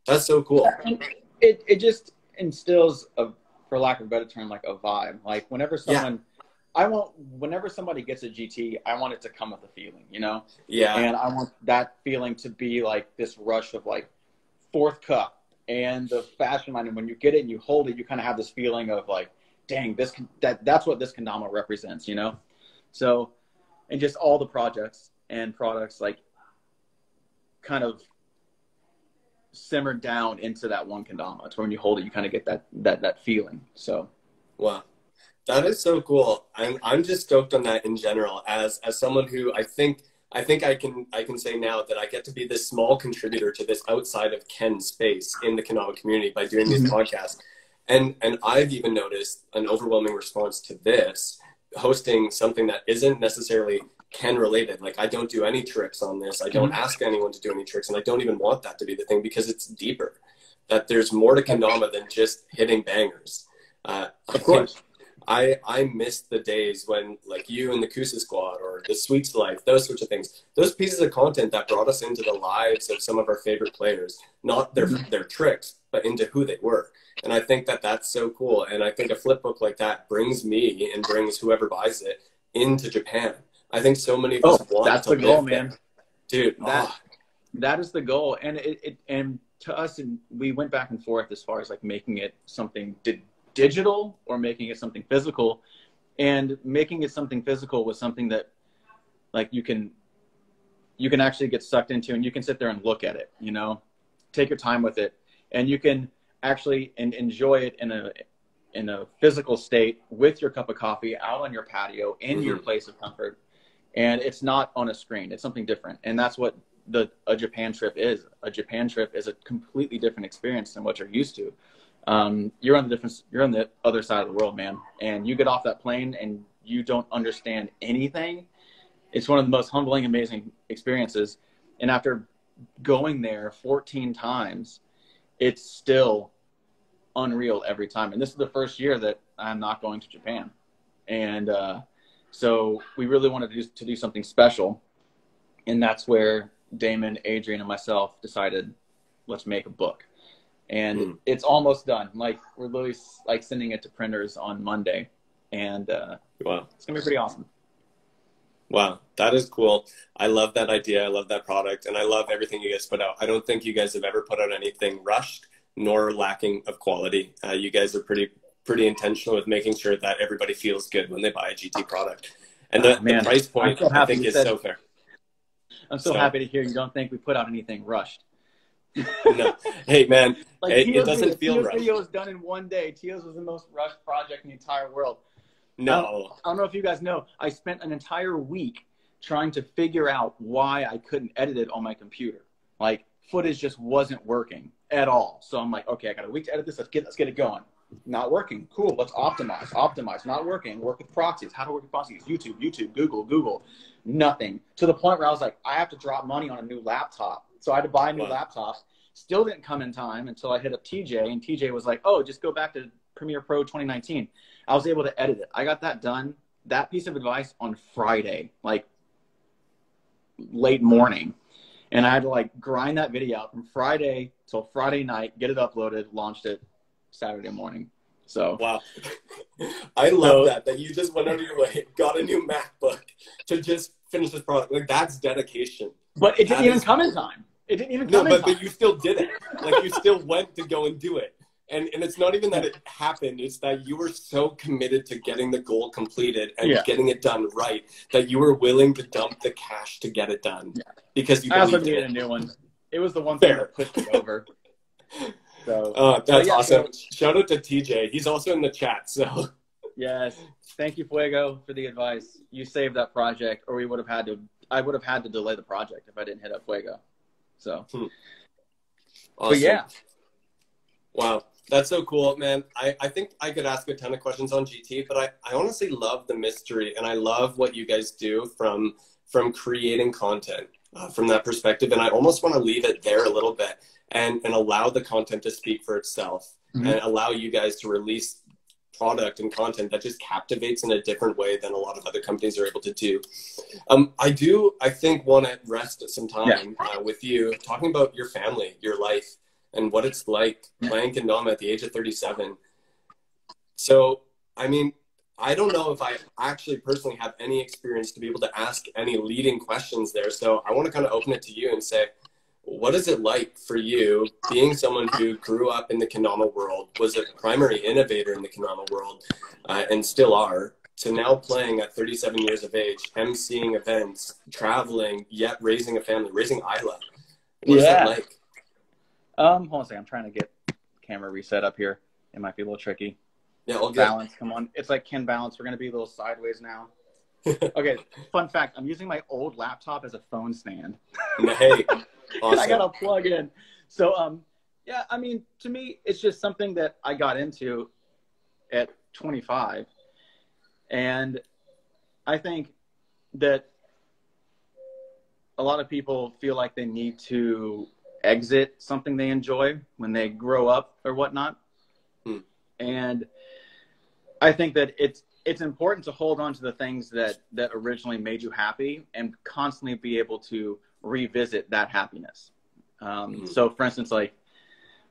That's so cool. It it just instills a for lack of a better term, like a vibe. Like whenever someone, yeah. I want, whenever somebody gets a GT, I want it to come with a feeling, you know? Yeah. And I want that feeling to be like this rush of like fourth cup and the fashion line. And when you get it and you hold it, you kind of have this feeling of like, dang, this, that, that's what this kendama represents, you know? So, and just all the projects and products, like kind of simmered down into that one kendama. It's when you hold it, you kind of get that that that feeling. So, wow, that is so cool. I'm I'm just stoked on that in general. As as someone who I think I think I can I can say now that I get to be this small contributor to this outside of Ken space in the kendama community by doing these mm-hmm. podcasts. And and I've even noticed an overwhelming response to this hosting something that isn't necessarily Ken related. Like I don't do any tricks on this. I don't mm-hmm. ask anyone to do any tricks, and I don't even want that to be the thing because it's deeper. That there's more to kendama than just hitting bangers. Uh, of course. I I miss the days when like you and the Kusa Squad or the Sweets Life, those sorts of things. Those pieces of content that brought us into the lives of some of our favorite players, not their mm-hmm. their tricks, but into who they were. And I think that that's so cool. And I think a flip book like that brings me and brings whoever buys it into Japan I think so many of us oh, want that's the goal, man. Dude, that oh. that is the goal, and it, it and to us, and we went back and forth as far as like making it something di- digital or making it something physical, and making it something physical was something that like you can you can actually get sucked into and you can sit there and look at it you know take your time with it and you can actually and enjoy it in a in a physical state with your cup of coffee out on your patio in your Mhm. place of comfort, and it's not on a screen. It's something different, and that's what the a Japan trip is. A Japan trip is a completely different experience than what you're used to. Um, you're on the different. You're on the other side of the world, man, and you get off that plane and you don't understand anything. It's one of the most humbling, amazing experiences. And after going there 14 times, it's still unreal every time. And this is the first year that I'm not going to Japan. And uh, so we really wanted to do, to do something special. And that's where Damon, Adrian, and myself decided, let's make a book. And Mm. it's almost done. Like we're literally like sending it to printers on Monday. And uh, Wow. it's gonna be pretty awesome. Wow, that is cool. I love that idea. I love that product, and I love everything you guys put out. I don't think you guys have ever put out anything rushed nor lacking of quality. Uh, you guys are pretty pretty intentional with making sure that everybody feels good when they buy a GT product, and ah, the, Oh, the price point so I think is said- so fair. I'm so, So- happy to hear you don't think we put out anything rushed. [laughs] No, hey man, [laughs] Like It- it doesn't video, feel Tio's rushed. video was done in one day. Tio's was the most rushed project in the entire world. no, I don't know if you guys know. I spent an entire week trying to figure out why I couldn't edit it on my computer. Like footage just wasn't working at all. So I'm like, okay, I got a week to edit this. Let's get let's get it going. Not working. Cool. Let's optimize. Optimize. Not working. Work with proxies. How to work with proxies? YouTube. YouTube. Google. Google. Nothing. To the point where I was like, I have to drop money on a new laptop. So I had to buy a new Wow. laptop. Still didn't come in time until I hit up TJ, and TJ was like, "Oh, just go back to Premiere Pro 2019." I was able to edit it. I got that done. That piece of advice on Friday, like late morning, and I had to like grind that video out from Friday till Friday night, get it uploaded, launched it Saturday morning. So wow. [laughs] I love that that you just went out of your way, [laughs] got a new MacBook to just finish this product. Like that's dedication. But it didn't That even is- come in time. It didn't even No, come in but, time. but you still did it. Like you still [laughs] went to go and do it. And and it's not even that it happened, it's that you were so committed to getting the goal completed and Yeah. getting it done right that you were willing to dump the cash to get it done. Yeah. Because you I also needed in a new one. It was the one Fair. thing that pushed me over. So Uh, that's yeah, awesome. Shout out to TJ. He's also in the chat. So yes, thank you, Fuego, for the advice. You saved that project, or we would have had to. I would have had to delay the project if I didn't hit up Fuego. So, awesome. but yeah, Wow. That's so cool, man. I, I think I could ask a ton of questions on GT, but I, I honestly love the mystery and I love what you guys do from from creating content uh, from that perspective. And I almost want to leave it there a little bit and, and allow the content to speak for itself Mhm. and allow you guys to release product and content that just captivates in a different way than a lot of other companies are able to do. Um, I do, I think, want to rest some time uh, with you talking about your family, your life, and what it's like playing kendama at the age of 37. So, I mean, I don't know if I actually personally have any experience to be able to ask any leading questions there. So I want to kind of open it to you and say, what is it like for you being someone who grew up in the kendama world, was a primary innovator in the kendama world, uh, and still are, to now playing at 37 years of age, emceeing events, traveling, yet raising a family, raising Isla. What is Yeah. that like? um, hold on a second. I'm trying to get camera reset up here. It might be a little tricky. Yeah, all good. Balance, come on. It's like Ken Balance. We're gonna be a little sideways now. [laughs] okay. Fun fact: I'm using my old laptop as a phone stand. Hey, [laughs] awesome. I got to plug in. So, um, yeah, I mean, to me, it's just something that I got into at 25, and I think that a lot of people feel like they need to exit something they enjoy when they grow up or whatnot, Hmm. and I think that it's it's important to hold on to the things that that originally made you happy and constantly be able to revisit that happiness. Um, Mhm. So, for instance, like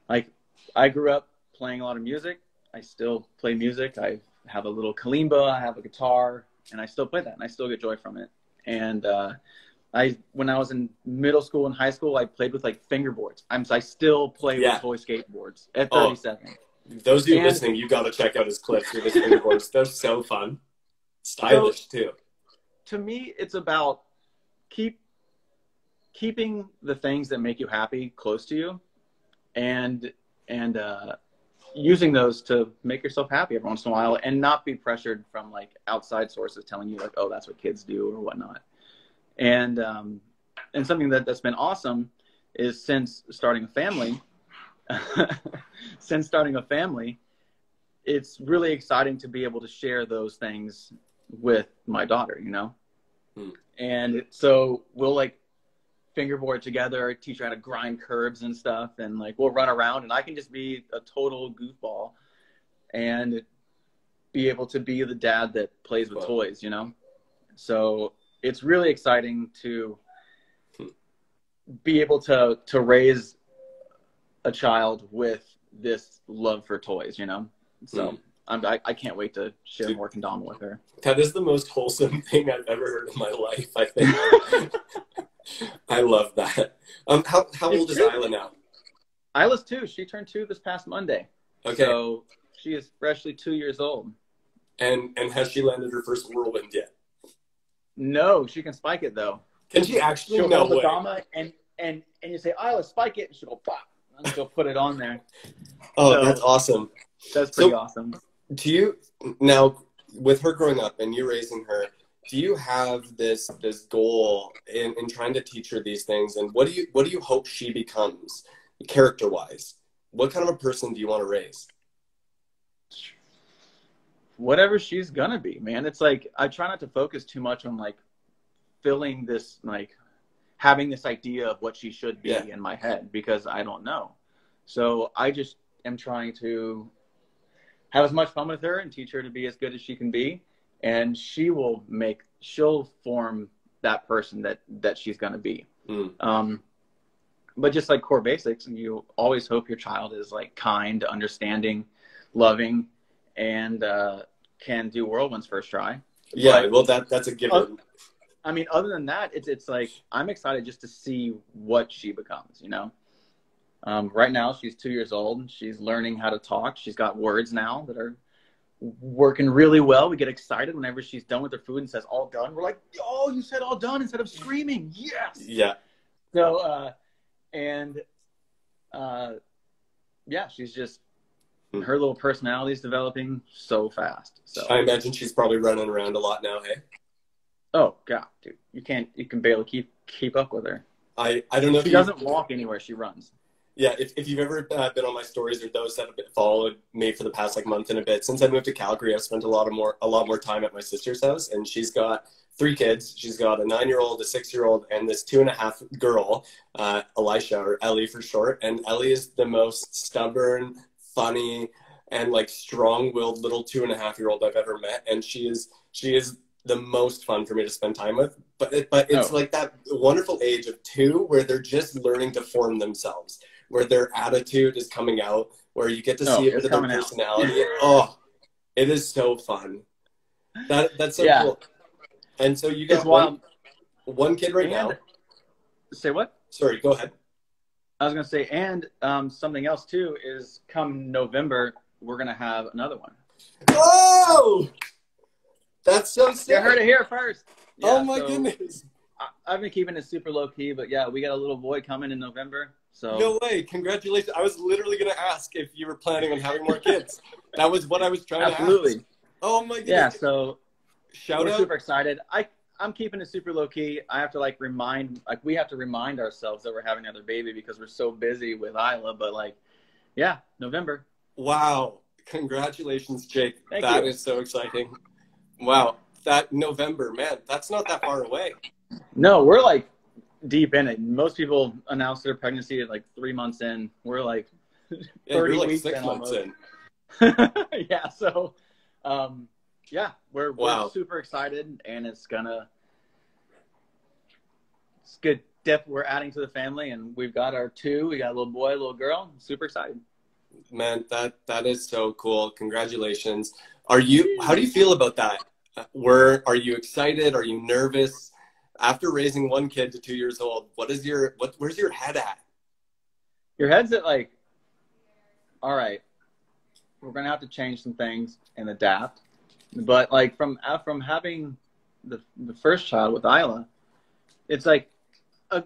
like I grew up playing a lot of music. I still play music. I have a little kalimba. I have a guitar, and I still play that, and I still get joy from it. And uh, I, when I was in middle school and high school, I played with like fingerboards. I'm I still play Yeah. with toy skateboards at Oh. 37. Those of you And- listening, you got to check out his clips with his fingerboards. They're so fun, stylish too. to me it's about keep keeping the things that make you happy close to you and and uh using those to make yourself happy every once in a while and not be pressured from like outside sources telling you like oh that's what kids do or whatnot and um, and something that that's been awesome is since starting a family [laughs] since starting a family it's really exciting to be able to share those things with my daughter you know Hmm. and so we'll like fingerboard together, teach her how to grind curbs and stuff, and like we'll run around, and I can just be a total goofball and be able to be the dad that plays with Wow. toys, you know. So it's really exciting to be able to to raise a child with this love for toys, you know. So Hmm. I'm, I, I can't wait to share Dude. more Kendama with her. That is the most wholesome [laughs] thing I've ever heard in my life. I think. [laughs] I love that. Um, how how old is Isla now? Isla's two. She turned two this past Monday. Okay, So she is freshly two years old. and and has she landed her first whirlwind yet? No, she can spike it though. Can she actually? She'll no hold way. and and and you say, Isla, spike it, and she'll go pop, and she'll put it on there. Oh, So- that's awesome. That's pretty So- awesome. Do you now with her growing up and you raising her? Do you have this this goal in, in trying to teach her these things? And what do you what do you hope she becomes character wise? What kind of a person do you want to raise? Whatever she's gonna be, man. It's like I try not to focus too much on like filling this like having this idea of what she should be Yeah. in my head because I don't know. So I just am trying to have as much fun with her and teach her to be as good as she can be and she will make she'll form that person that that she's going to be Mm. um but just like core basics and you always hope your child is like kind understanding loving and uh can do whirlwinds first try Yeah, But- well that that's a given. I mean, other than that, it's it's like I'm excited just to see what she becomes. You know, um, right now she's two years old. And she's learning how to talk. She's got words now that are working really well. We get excited whenever she's done with her food and says "all done." We're like, "Oh, you said all done" instead of screaming. Yes. yeah. So, uh, and uh, yeah, she's just Hmm. her little personality is developing so fast. So, I imagine she's probably running around a lot now, hey? Oh god, dude, you can't you can barely keep keep up with her. I, I don't know if She doesn't walk anywhere; she runs. Yeah, if, if you've ever uh, been on my stories or those that have been followed me for the past like month and a bit, since I moved to Calgary, I've spent a lot of more a lot more time at my sister's house, and she's got three kids. She's got a nine year old, a six year old, and this two and a half girl, uh, Elisha or Ellie for short. And Ellie is the most stubborn, funny, and like strong willed little two and a half year old I've ever met, and she is she is the most fun for me to spend time with. But it, but it's Oh. like that wonderful age of two where they're just learning to form themselves where their attitude is coming out, where you get to Oh, see a bit of their personality. [laughs] oh, it is so fun. That that's so Yeah. cool. And so you got one, one kid right now. Say what? Sorry, go ahead. I was gonna say, and um, something else too is come November we're gonna have another one. Oh, that's so You sick. heard it here first. oh my so goodness! I, I've been keeping it super low key, but yeah, we got a little boy coming in November. So No way! Congratulations! I was literally going to ask if you were planning on having more kids. that was what I was trying to ask. absolutely, Oh my goodness! yeah. So Shout we're out! super excited. I I'm keeping it super low key. I have to like remind like we have to remind ourselves that we're having another baby because we're so busy with Isla. But like, yeah, November. Wow. Congratulations, Jake. Thank That you. is so exciting. Wow. That November, man, that's not that far away. No, we're like deep in it. Most people announce their pregnancy at like three months in. We're like Yeah, 30 like weeks six in months almost. in. [laughs] yeah. So, um, yeah, we're, Wow. we're super excited, and it's gonna it's good depth we're adding to the family, and we've got our two. We got a little boy, a little girl. super excited. Man, that that is so cool. Congratulations. Are you how do you feel about that? Were are you excited? Are you nervous? After raising one kid to two years old, what is your what where's your head at? Your head's at like, all right, we're gonna have to change some things and adapt. But like from uh, from having the the first child with Isla, it's like, uh,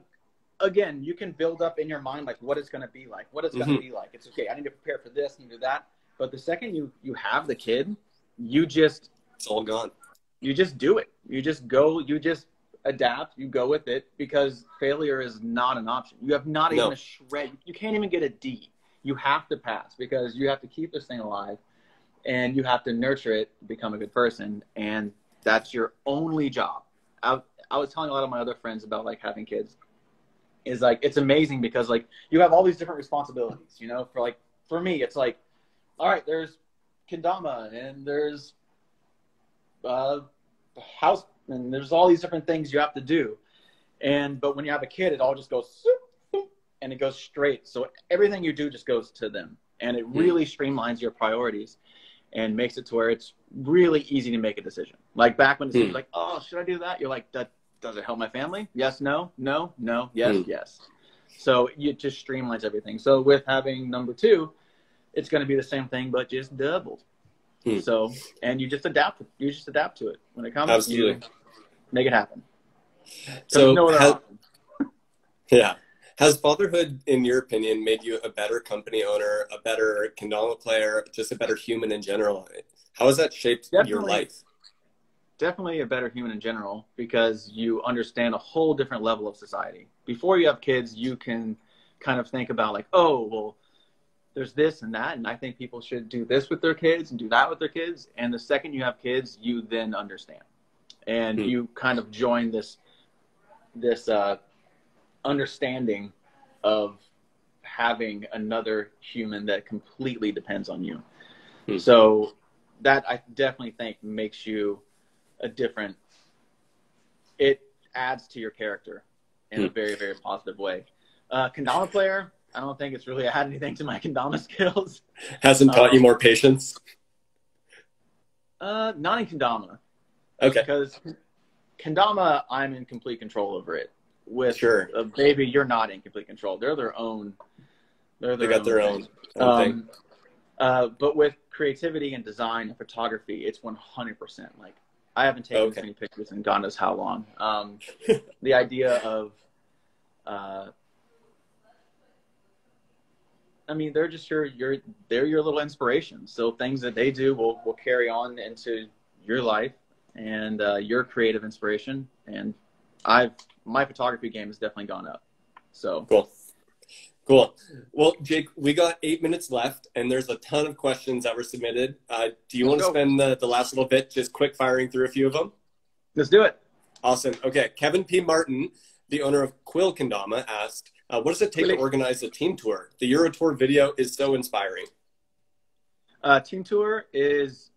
again, you can build up in your mind like what it's gonna be like, what it's gonna Mhm. be like. It's okay. I need to prepare for this and do that. But the second you you have the kid, you just It's all gone. you just do it. You just go. You just adapt. You go with it because failure is not an option. You have not No. even a shred. You can't even get a D. You have to pass because you have to keep this thing alive, and you have to nurture it to become a good person. And that's your only job. I, I was telling a lot of my other friends about like having kids. Is like it's amazing because like you have all these different responsibilities. You know, for like for me, it's like, all right, there's kendama and there's uh, house and there's all these different things you have to do. And but when you have a kid it all just goes and it goes straight. So everything you do just goes to them. And it really streamlines your priorities and makes it to where it's really easy to make a decision. Like back when it's Hmm. like oh should i do that? You're like that does it help my family? Yes no no no yes Hmm. yes. So it just streamlines everything. So with having number two it's going to be the same thing but just doubled Hmm. so and you just adapt you just adapt to it when it comes Absolutely. you make it happen So, no other ha- [laughs] yeah. Has fatherhood, in your opinion, made you a better company owner, a better kendama player, just a better human in general? How has that shaped your Definitely. life? definitely a better human in general because you understand a whole different level of society. Before you have kids, you can kind of think about like, oh, well, there's this and that, and I think people should do this with their kids and do that with their kids. And the second you have kids, you then understand, and Hmm. you kind of join this this uh, understanding of having another human that completely depends on you. Hmm. So that I definitely think makes you a different. It adds to your character in a Hmm. very very positive way. Uh, kendama player, I don't think it's really added anything to my [laughs] kendama skills. Hasn't taught you Um, more patience? Uh, not in kendama Okay. because kendama, I'm in complete control over it. With Sure. a baby, you're not in complete control. They're their own. They're They their got their own, own thing. Um, uh, but with creativity and design and photography, it's 100%. Like, I haven't taken Okay. this many pictures in God knows how long. Um, [laughs] the idea of, uh, I mean, they're just your, your, they're your little inspiration. So things that they do will, will carry on into your life and uh, your creative inspiration. And I've, my photography game has definitely gone up. So, Cool. Cool. Well, Jake, we got eight minutes left, and there's a ton of questions that were submitted. Uh, do you want to go. spend the, the last little bit just quick firing through a few of them? let's do it. Awesome. Okay. Kevin P. Martin, the owner of Quill Kendama, asked, uh, "What does it take Really? to organize a team tour? The Euro Tour video is so inspiring." Uh, team tour is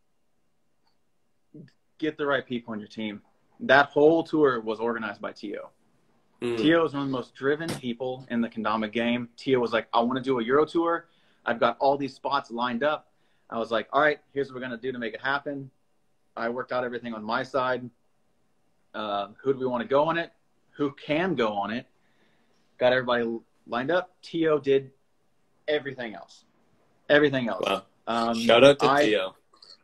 get the right people on your team. That whole tour was organized by Tio. Mm. Tio is one of the most driven people in the kendama game. Tio was like, I want to do a Euro tour. I've got all these spots lined up. I was like, all right, here's what we're going to do to make it happen. I worked out everything on my side. Uh, who do we want to go on it? Who can go on it? Got everybody lined up. Tio did everything else. Everything else. Wow. Um, Shout out to I- Tio.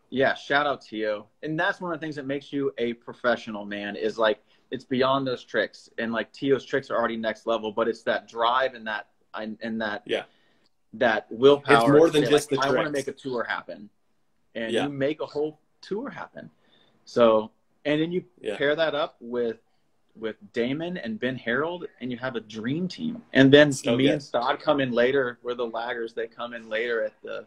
yeah, shout out to Tio. And that's one of the things that makes you a professional, man, is like it's beyond those tricks. And like Tio's tricks are already next level, but it's that drive and that and, and that Yeah. that willpower. It's more than say, just like, the I want to make a tour happen. And Yeah. you make a whole tour happen. So and then you Yeah. pair that up with with Damon and Ben Harold, and you have a dream team. And then So me good. and Stod come in later. We're the laggers. They come in later at the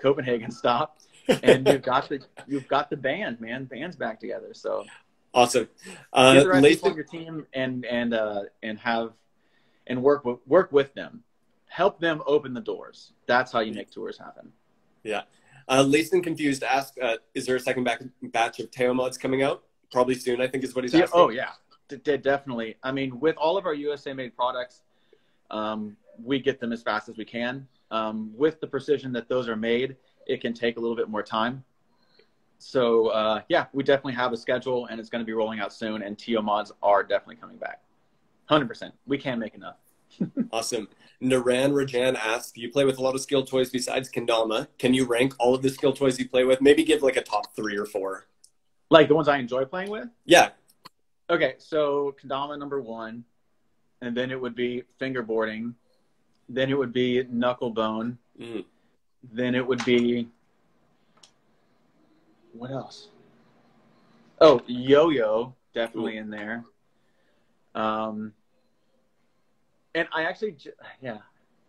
Copenhagen stop, [laughs] and you've got the you've got the band, man. Band's back together. So awesome. Uh, the right people Lathan, your team, and and uh, and have and work with work with them. Help them open the doors. That's how you make tours happen. Yeah. Uh, Lathan confused asked, uh, "Is there a second back, batch of Teo mods coming out? Probably soon. I think is what he's Yeah, asking." oh yeah, definitely. I mean, with all of our USA made products, um, we get them as fast as we can. Um, with the precision that those are made, it can take a little bit more time. So uh, yeah, we definitely have a schedule, and it's going to be rolling out soon. And TO mods are definitely coming back, hundred percent. We can't make enough. [laughs] Awesome. Naran Rajan asked, you play with a lot of skill toys besides Kendama. Can you rank all of the skill toys you play with? Maybe give like a top three or four. Like the ones I enjoy playing with. Yeah. Okay, so Kendama number one, and then it would be fingerboarding, then it would be knucklebone, Mm. then it would be what else? Oh, yo-yo definitely in there. Um, and I actually, yeah,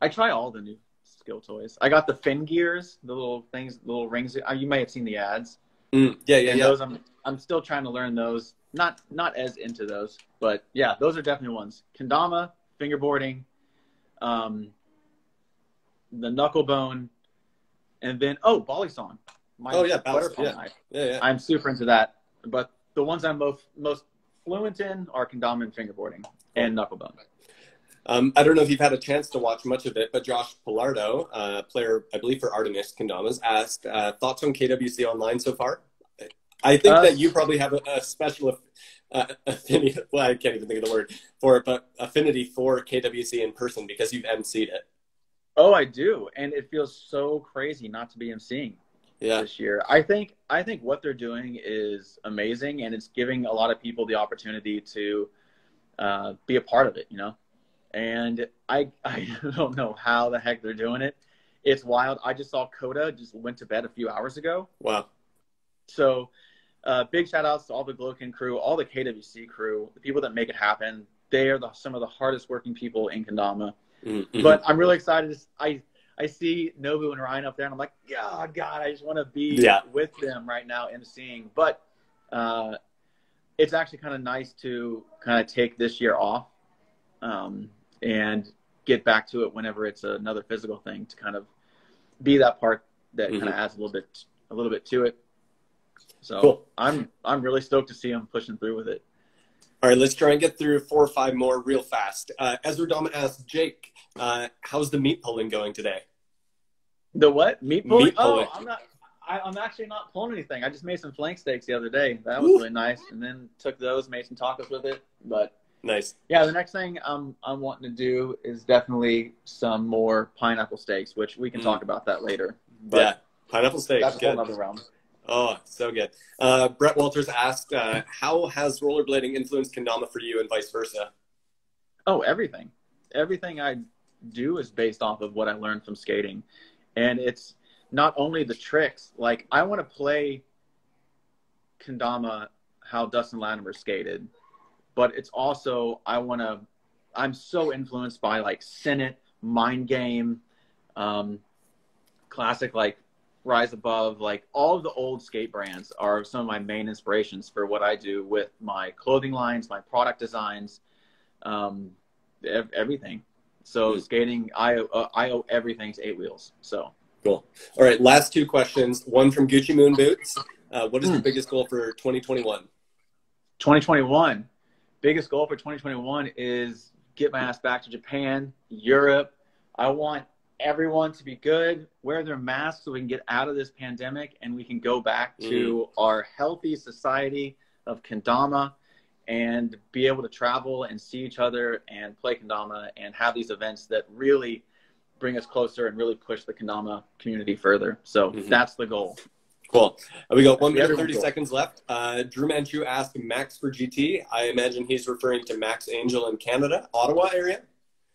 I try all the new skill toys. I got the Fingears, the little things, the little rings. Uh, You may have seen the ads. Mm, yeah, yeah, and yeah. those I'm I'm still trying to learn those. Not not as into those, but yeah, those are definitely ones. Kendama, fingerboarding, um, the knucklebone, and then oh, Balisong. My Oh, yeah, butterfly yeah. knife. yeah, yeah. I'm super into that. But the ones I'm most most fluent in are kendama and fingerboarding and knucklebone. Um, I don't know if you've had a chance to watch much of it, but Josh Pilardo, uh, player, I believe, for Artemis Kendamas, asked uh, thoughts on KWC Online so far. I think Uh, that you probably have a, a special uh, affinity. [laughs] Well, I can't even think of the word for it, but affinity for KWC in person because you've emceed it. Oh, I do, and it feels so crazy not to be emceeing Yeah, this year. I think I think what they're doing is amazing, and it's giving a lot of people the opportunity to uh, be a part of it. You know, and I [laughs] I don't know how the heck they're doing it. It's wild. I just saw Coda just went to bed a few hours ago. wow. So, uh, big shout outs to all the Gloken crew, all the KWC crew, the people that make it happen. They are the, some of the hardest working people in Kendama. Mhm. But I'm really excited. I I see Nobu and Ryan up there, and I'm like, yeah, God, I just want to be Yeah. with them right now and seeing. But uh, it's actually kind of nice to kind of take this year off um, and get back to it whenever it's another physical thing to kind of be that part that kind of adds a little bit a little bit to it. So Cool. I'm I'm really stoked to see him pushing through with it. All right, let's try and get through four or five more real fast. Uh, Ezra Dama asked Jake, uh, "How's the meat pulling going today?" The what? Meat pulling? Meat pulling. Oh, I'm not. I, I'm actually not pulling anything. I just made some flank steaks the other day. That was Ooh. really nice. And then took those, made some tacos with it. But Nice. yeah, the next thing I'm I'm wanting to do is definitely some more pineapple steaks, which we can Mm. talk about that later. But yeah, pineapple steaks. that's a whole other realm. Oh, so good. Uh, Brett Walters asked, uh, "How has rollerblading influenced kendama for you, and vice versa?" Oh, everything. Everything I do is based off of what I learned from skating. And it's not only the tricks, like I want to play Kendama how Dustin Latimer skated, but it's also I want to I'm so influenced by like Senate, Mind Game, um, classic like Rise Above, like all of the old skate brands are some of my main inspirations for what I do with my clothing lines, my product designs, um, ev- everything. So Hmm. skating, I uh, I owe everything to Eight Wheels. So Cool. All right, last two questions. One from Gucci Moon Boots. Uh, what is Hmm. your biggest goal for 2021? 2021, biggest goal for 2021 is get my ass back to Japan, Europe. I want everyone to be good, wear their masks so we can get out of this pandemic and we can go back to our healthy society of kendama and be able to travel and see each other and play kendama and have these events that really bring us closer and really push the kendama community further. So Mhm. that's the goal. Cool. Uh, we got one minute, Everyone's 30 goal. seconds left. Uh, Drew Manchu asked Max for GT. I imagine he's referring to Max Angel in Canada, Ottawa area.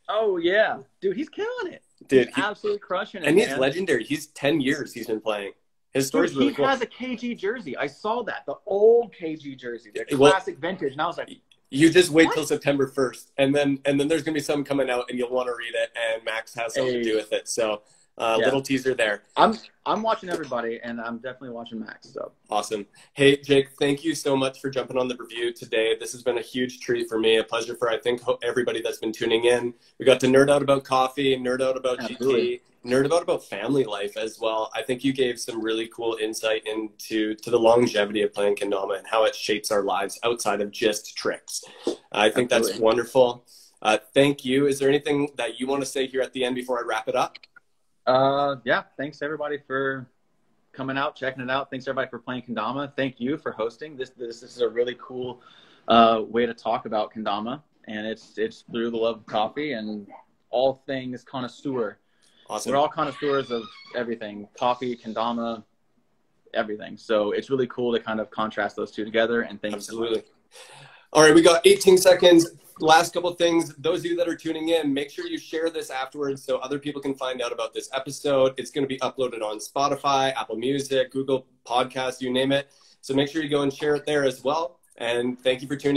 Oh yeah, dude, he's killing it. Dude, he's he- absolutely crushing it. and he's man. legendary. He's 10 years he's been playing. His story's Dude, really he cool. has a KG jersey. I saw that, the old KG jersey, the Well- classic vintage, and I was like, You just wait What? till September 1st, and then and then there's gonna be some coming out, and you'll want to read it. And Max has something to do with it. So, uh, Yeah. little teaser there. I'm I'm watching everybody, and I'm definitely watching Max. So Awesome. Hey, Jake, thank you so much for jumping on the Brewview today. This has been a huge treat for me, a pleasure for, I think, everybody that's been tuning in. We got to nerd out about coffee, nerd out about Absolutely. GT, nerd out about family life as well. I think you gave some really cool insight into to the longevity of playing kendama and how it shapes our lives outside of just tricks. I think that's wonderful. Uh, thank you. Is there anything that you want to say here at the end before I wrap it up? Uh, yeah, thanks everybody for coming out, checking it out. Thanks everybody for playing kendama. Thank you for hosting this. This, this is a really cool uh, way to talk about kendama, and it's it's through the love of coffee and all things connoisseur. Awesome. We're all connoisseurs of everything coffee, kendama, everything. So it's really cool to kind of contrast those two together. And thank you. Absolutely. All right, we got 18 seconds. Last couple things. Those of you that are tuning in, make sure you share this afterwards so other people can find out about this episode. It's going to be uploaded on Spotify, Apple Music, Google Podcasts, you name it. So make sure you go and share it there as well. And thank you for tuning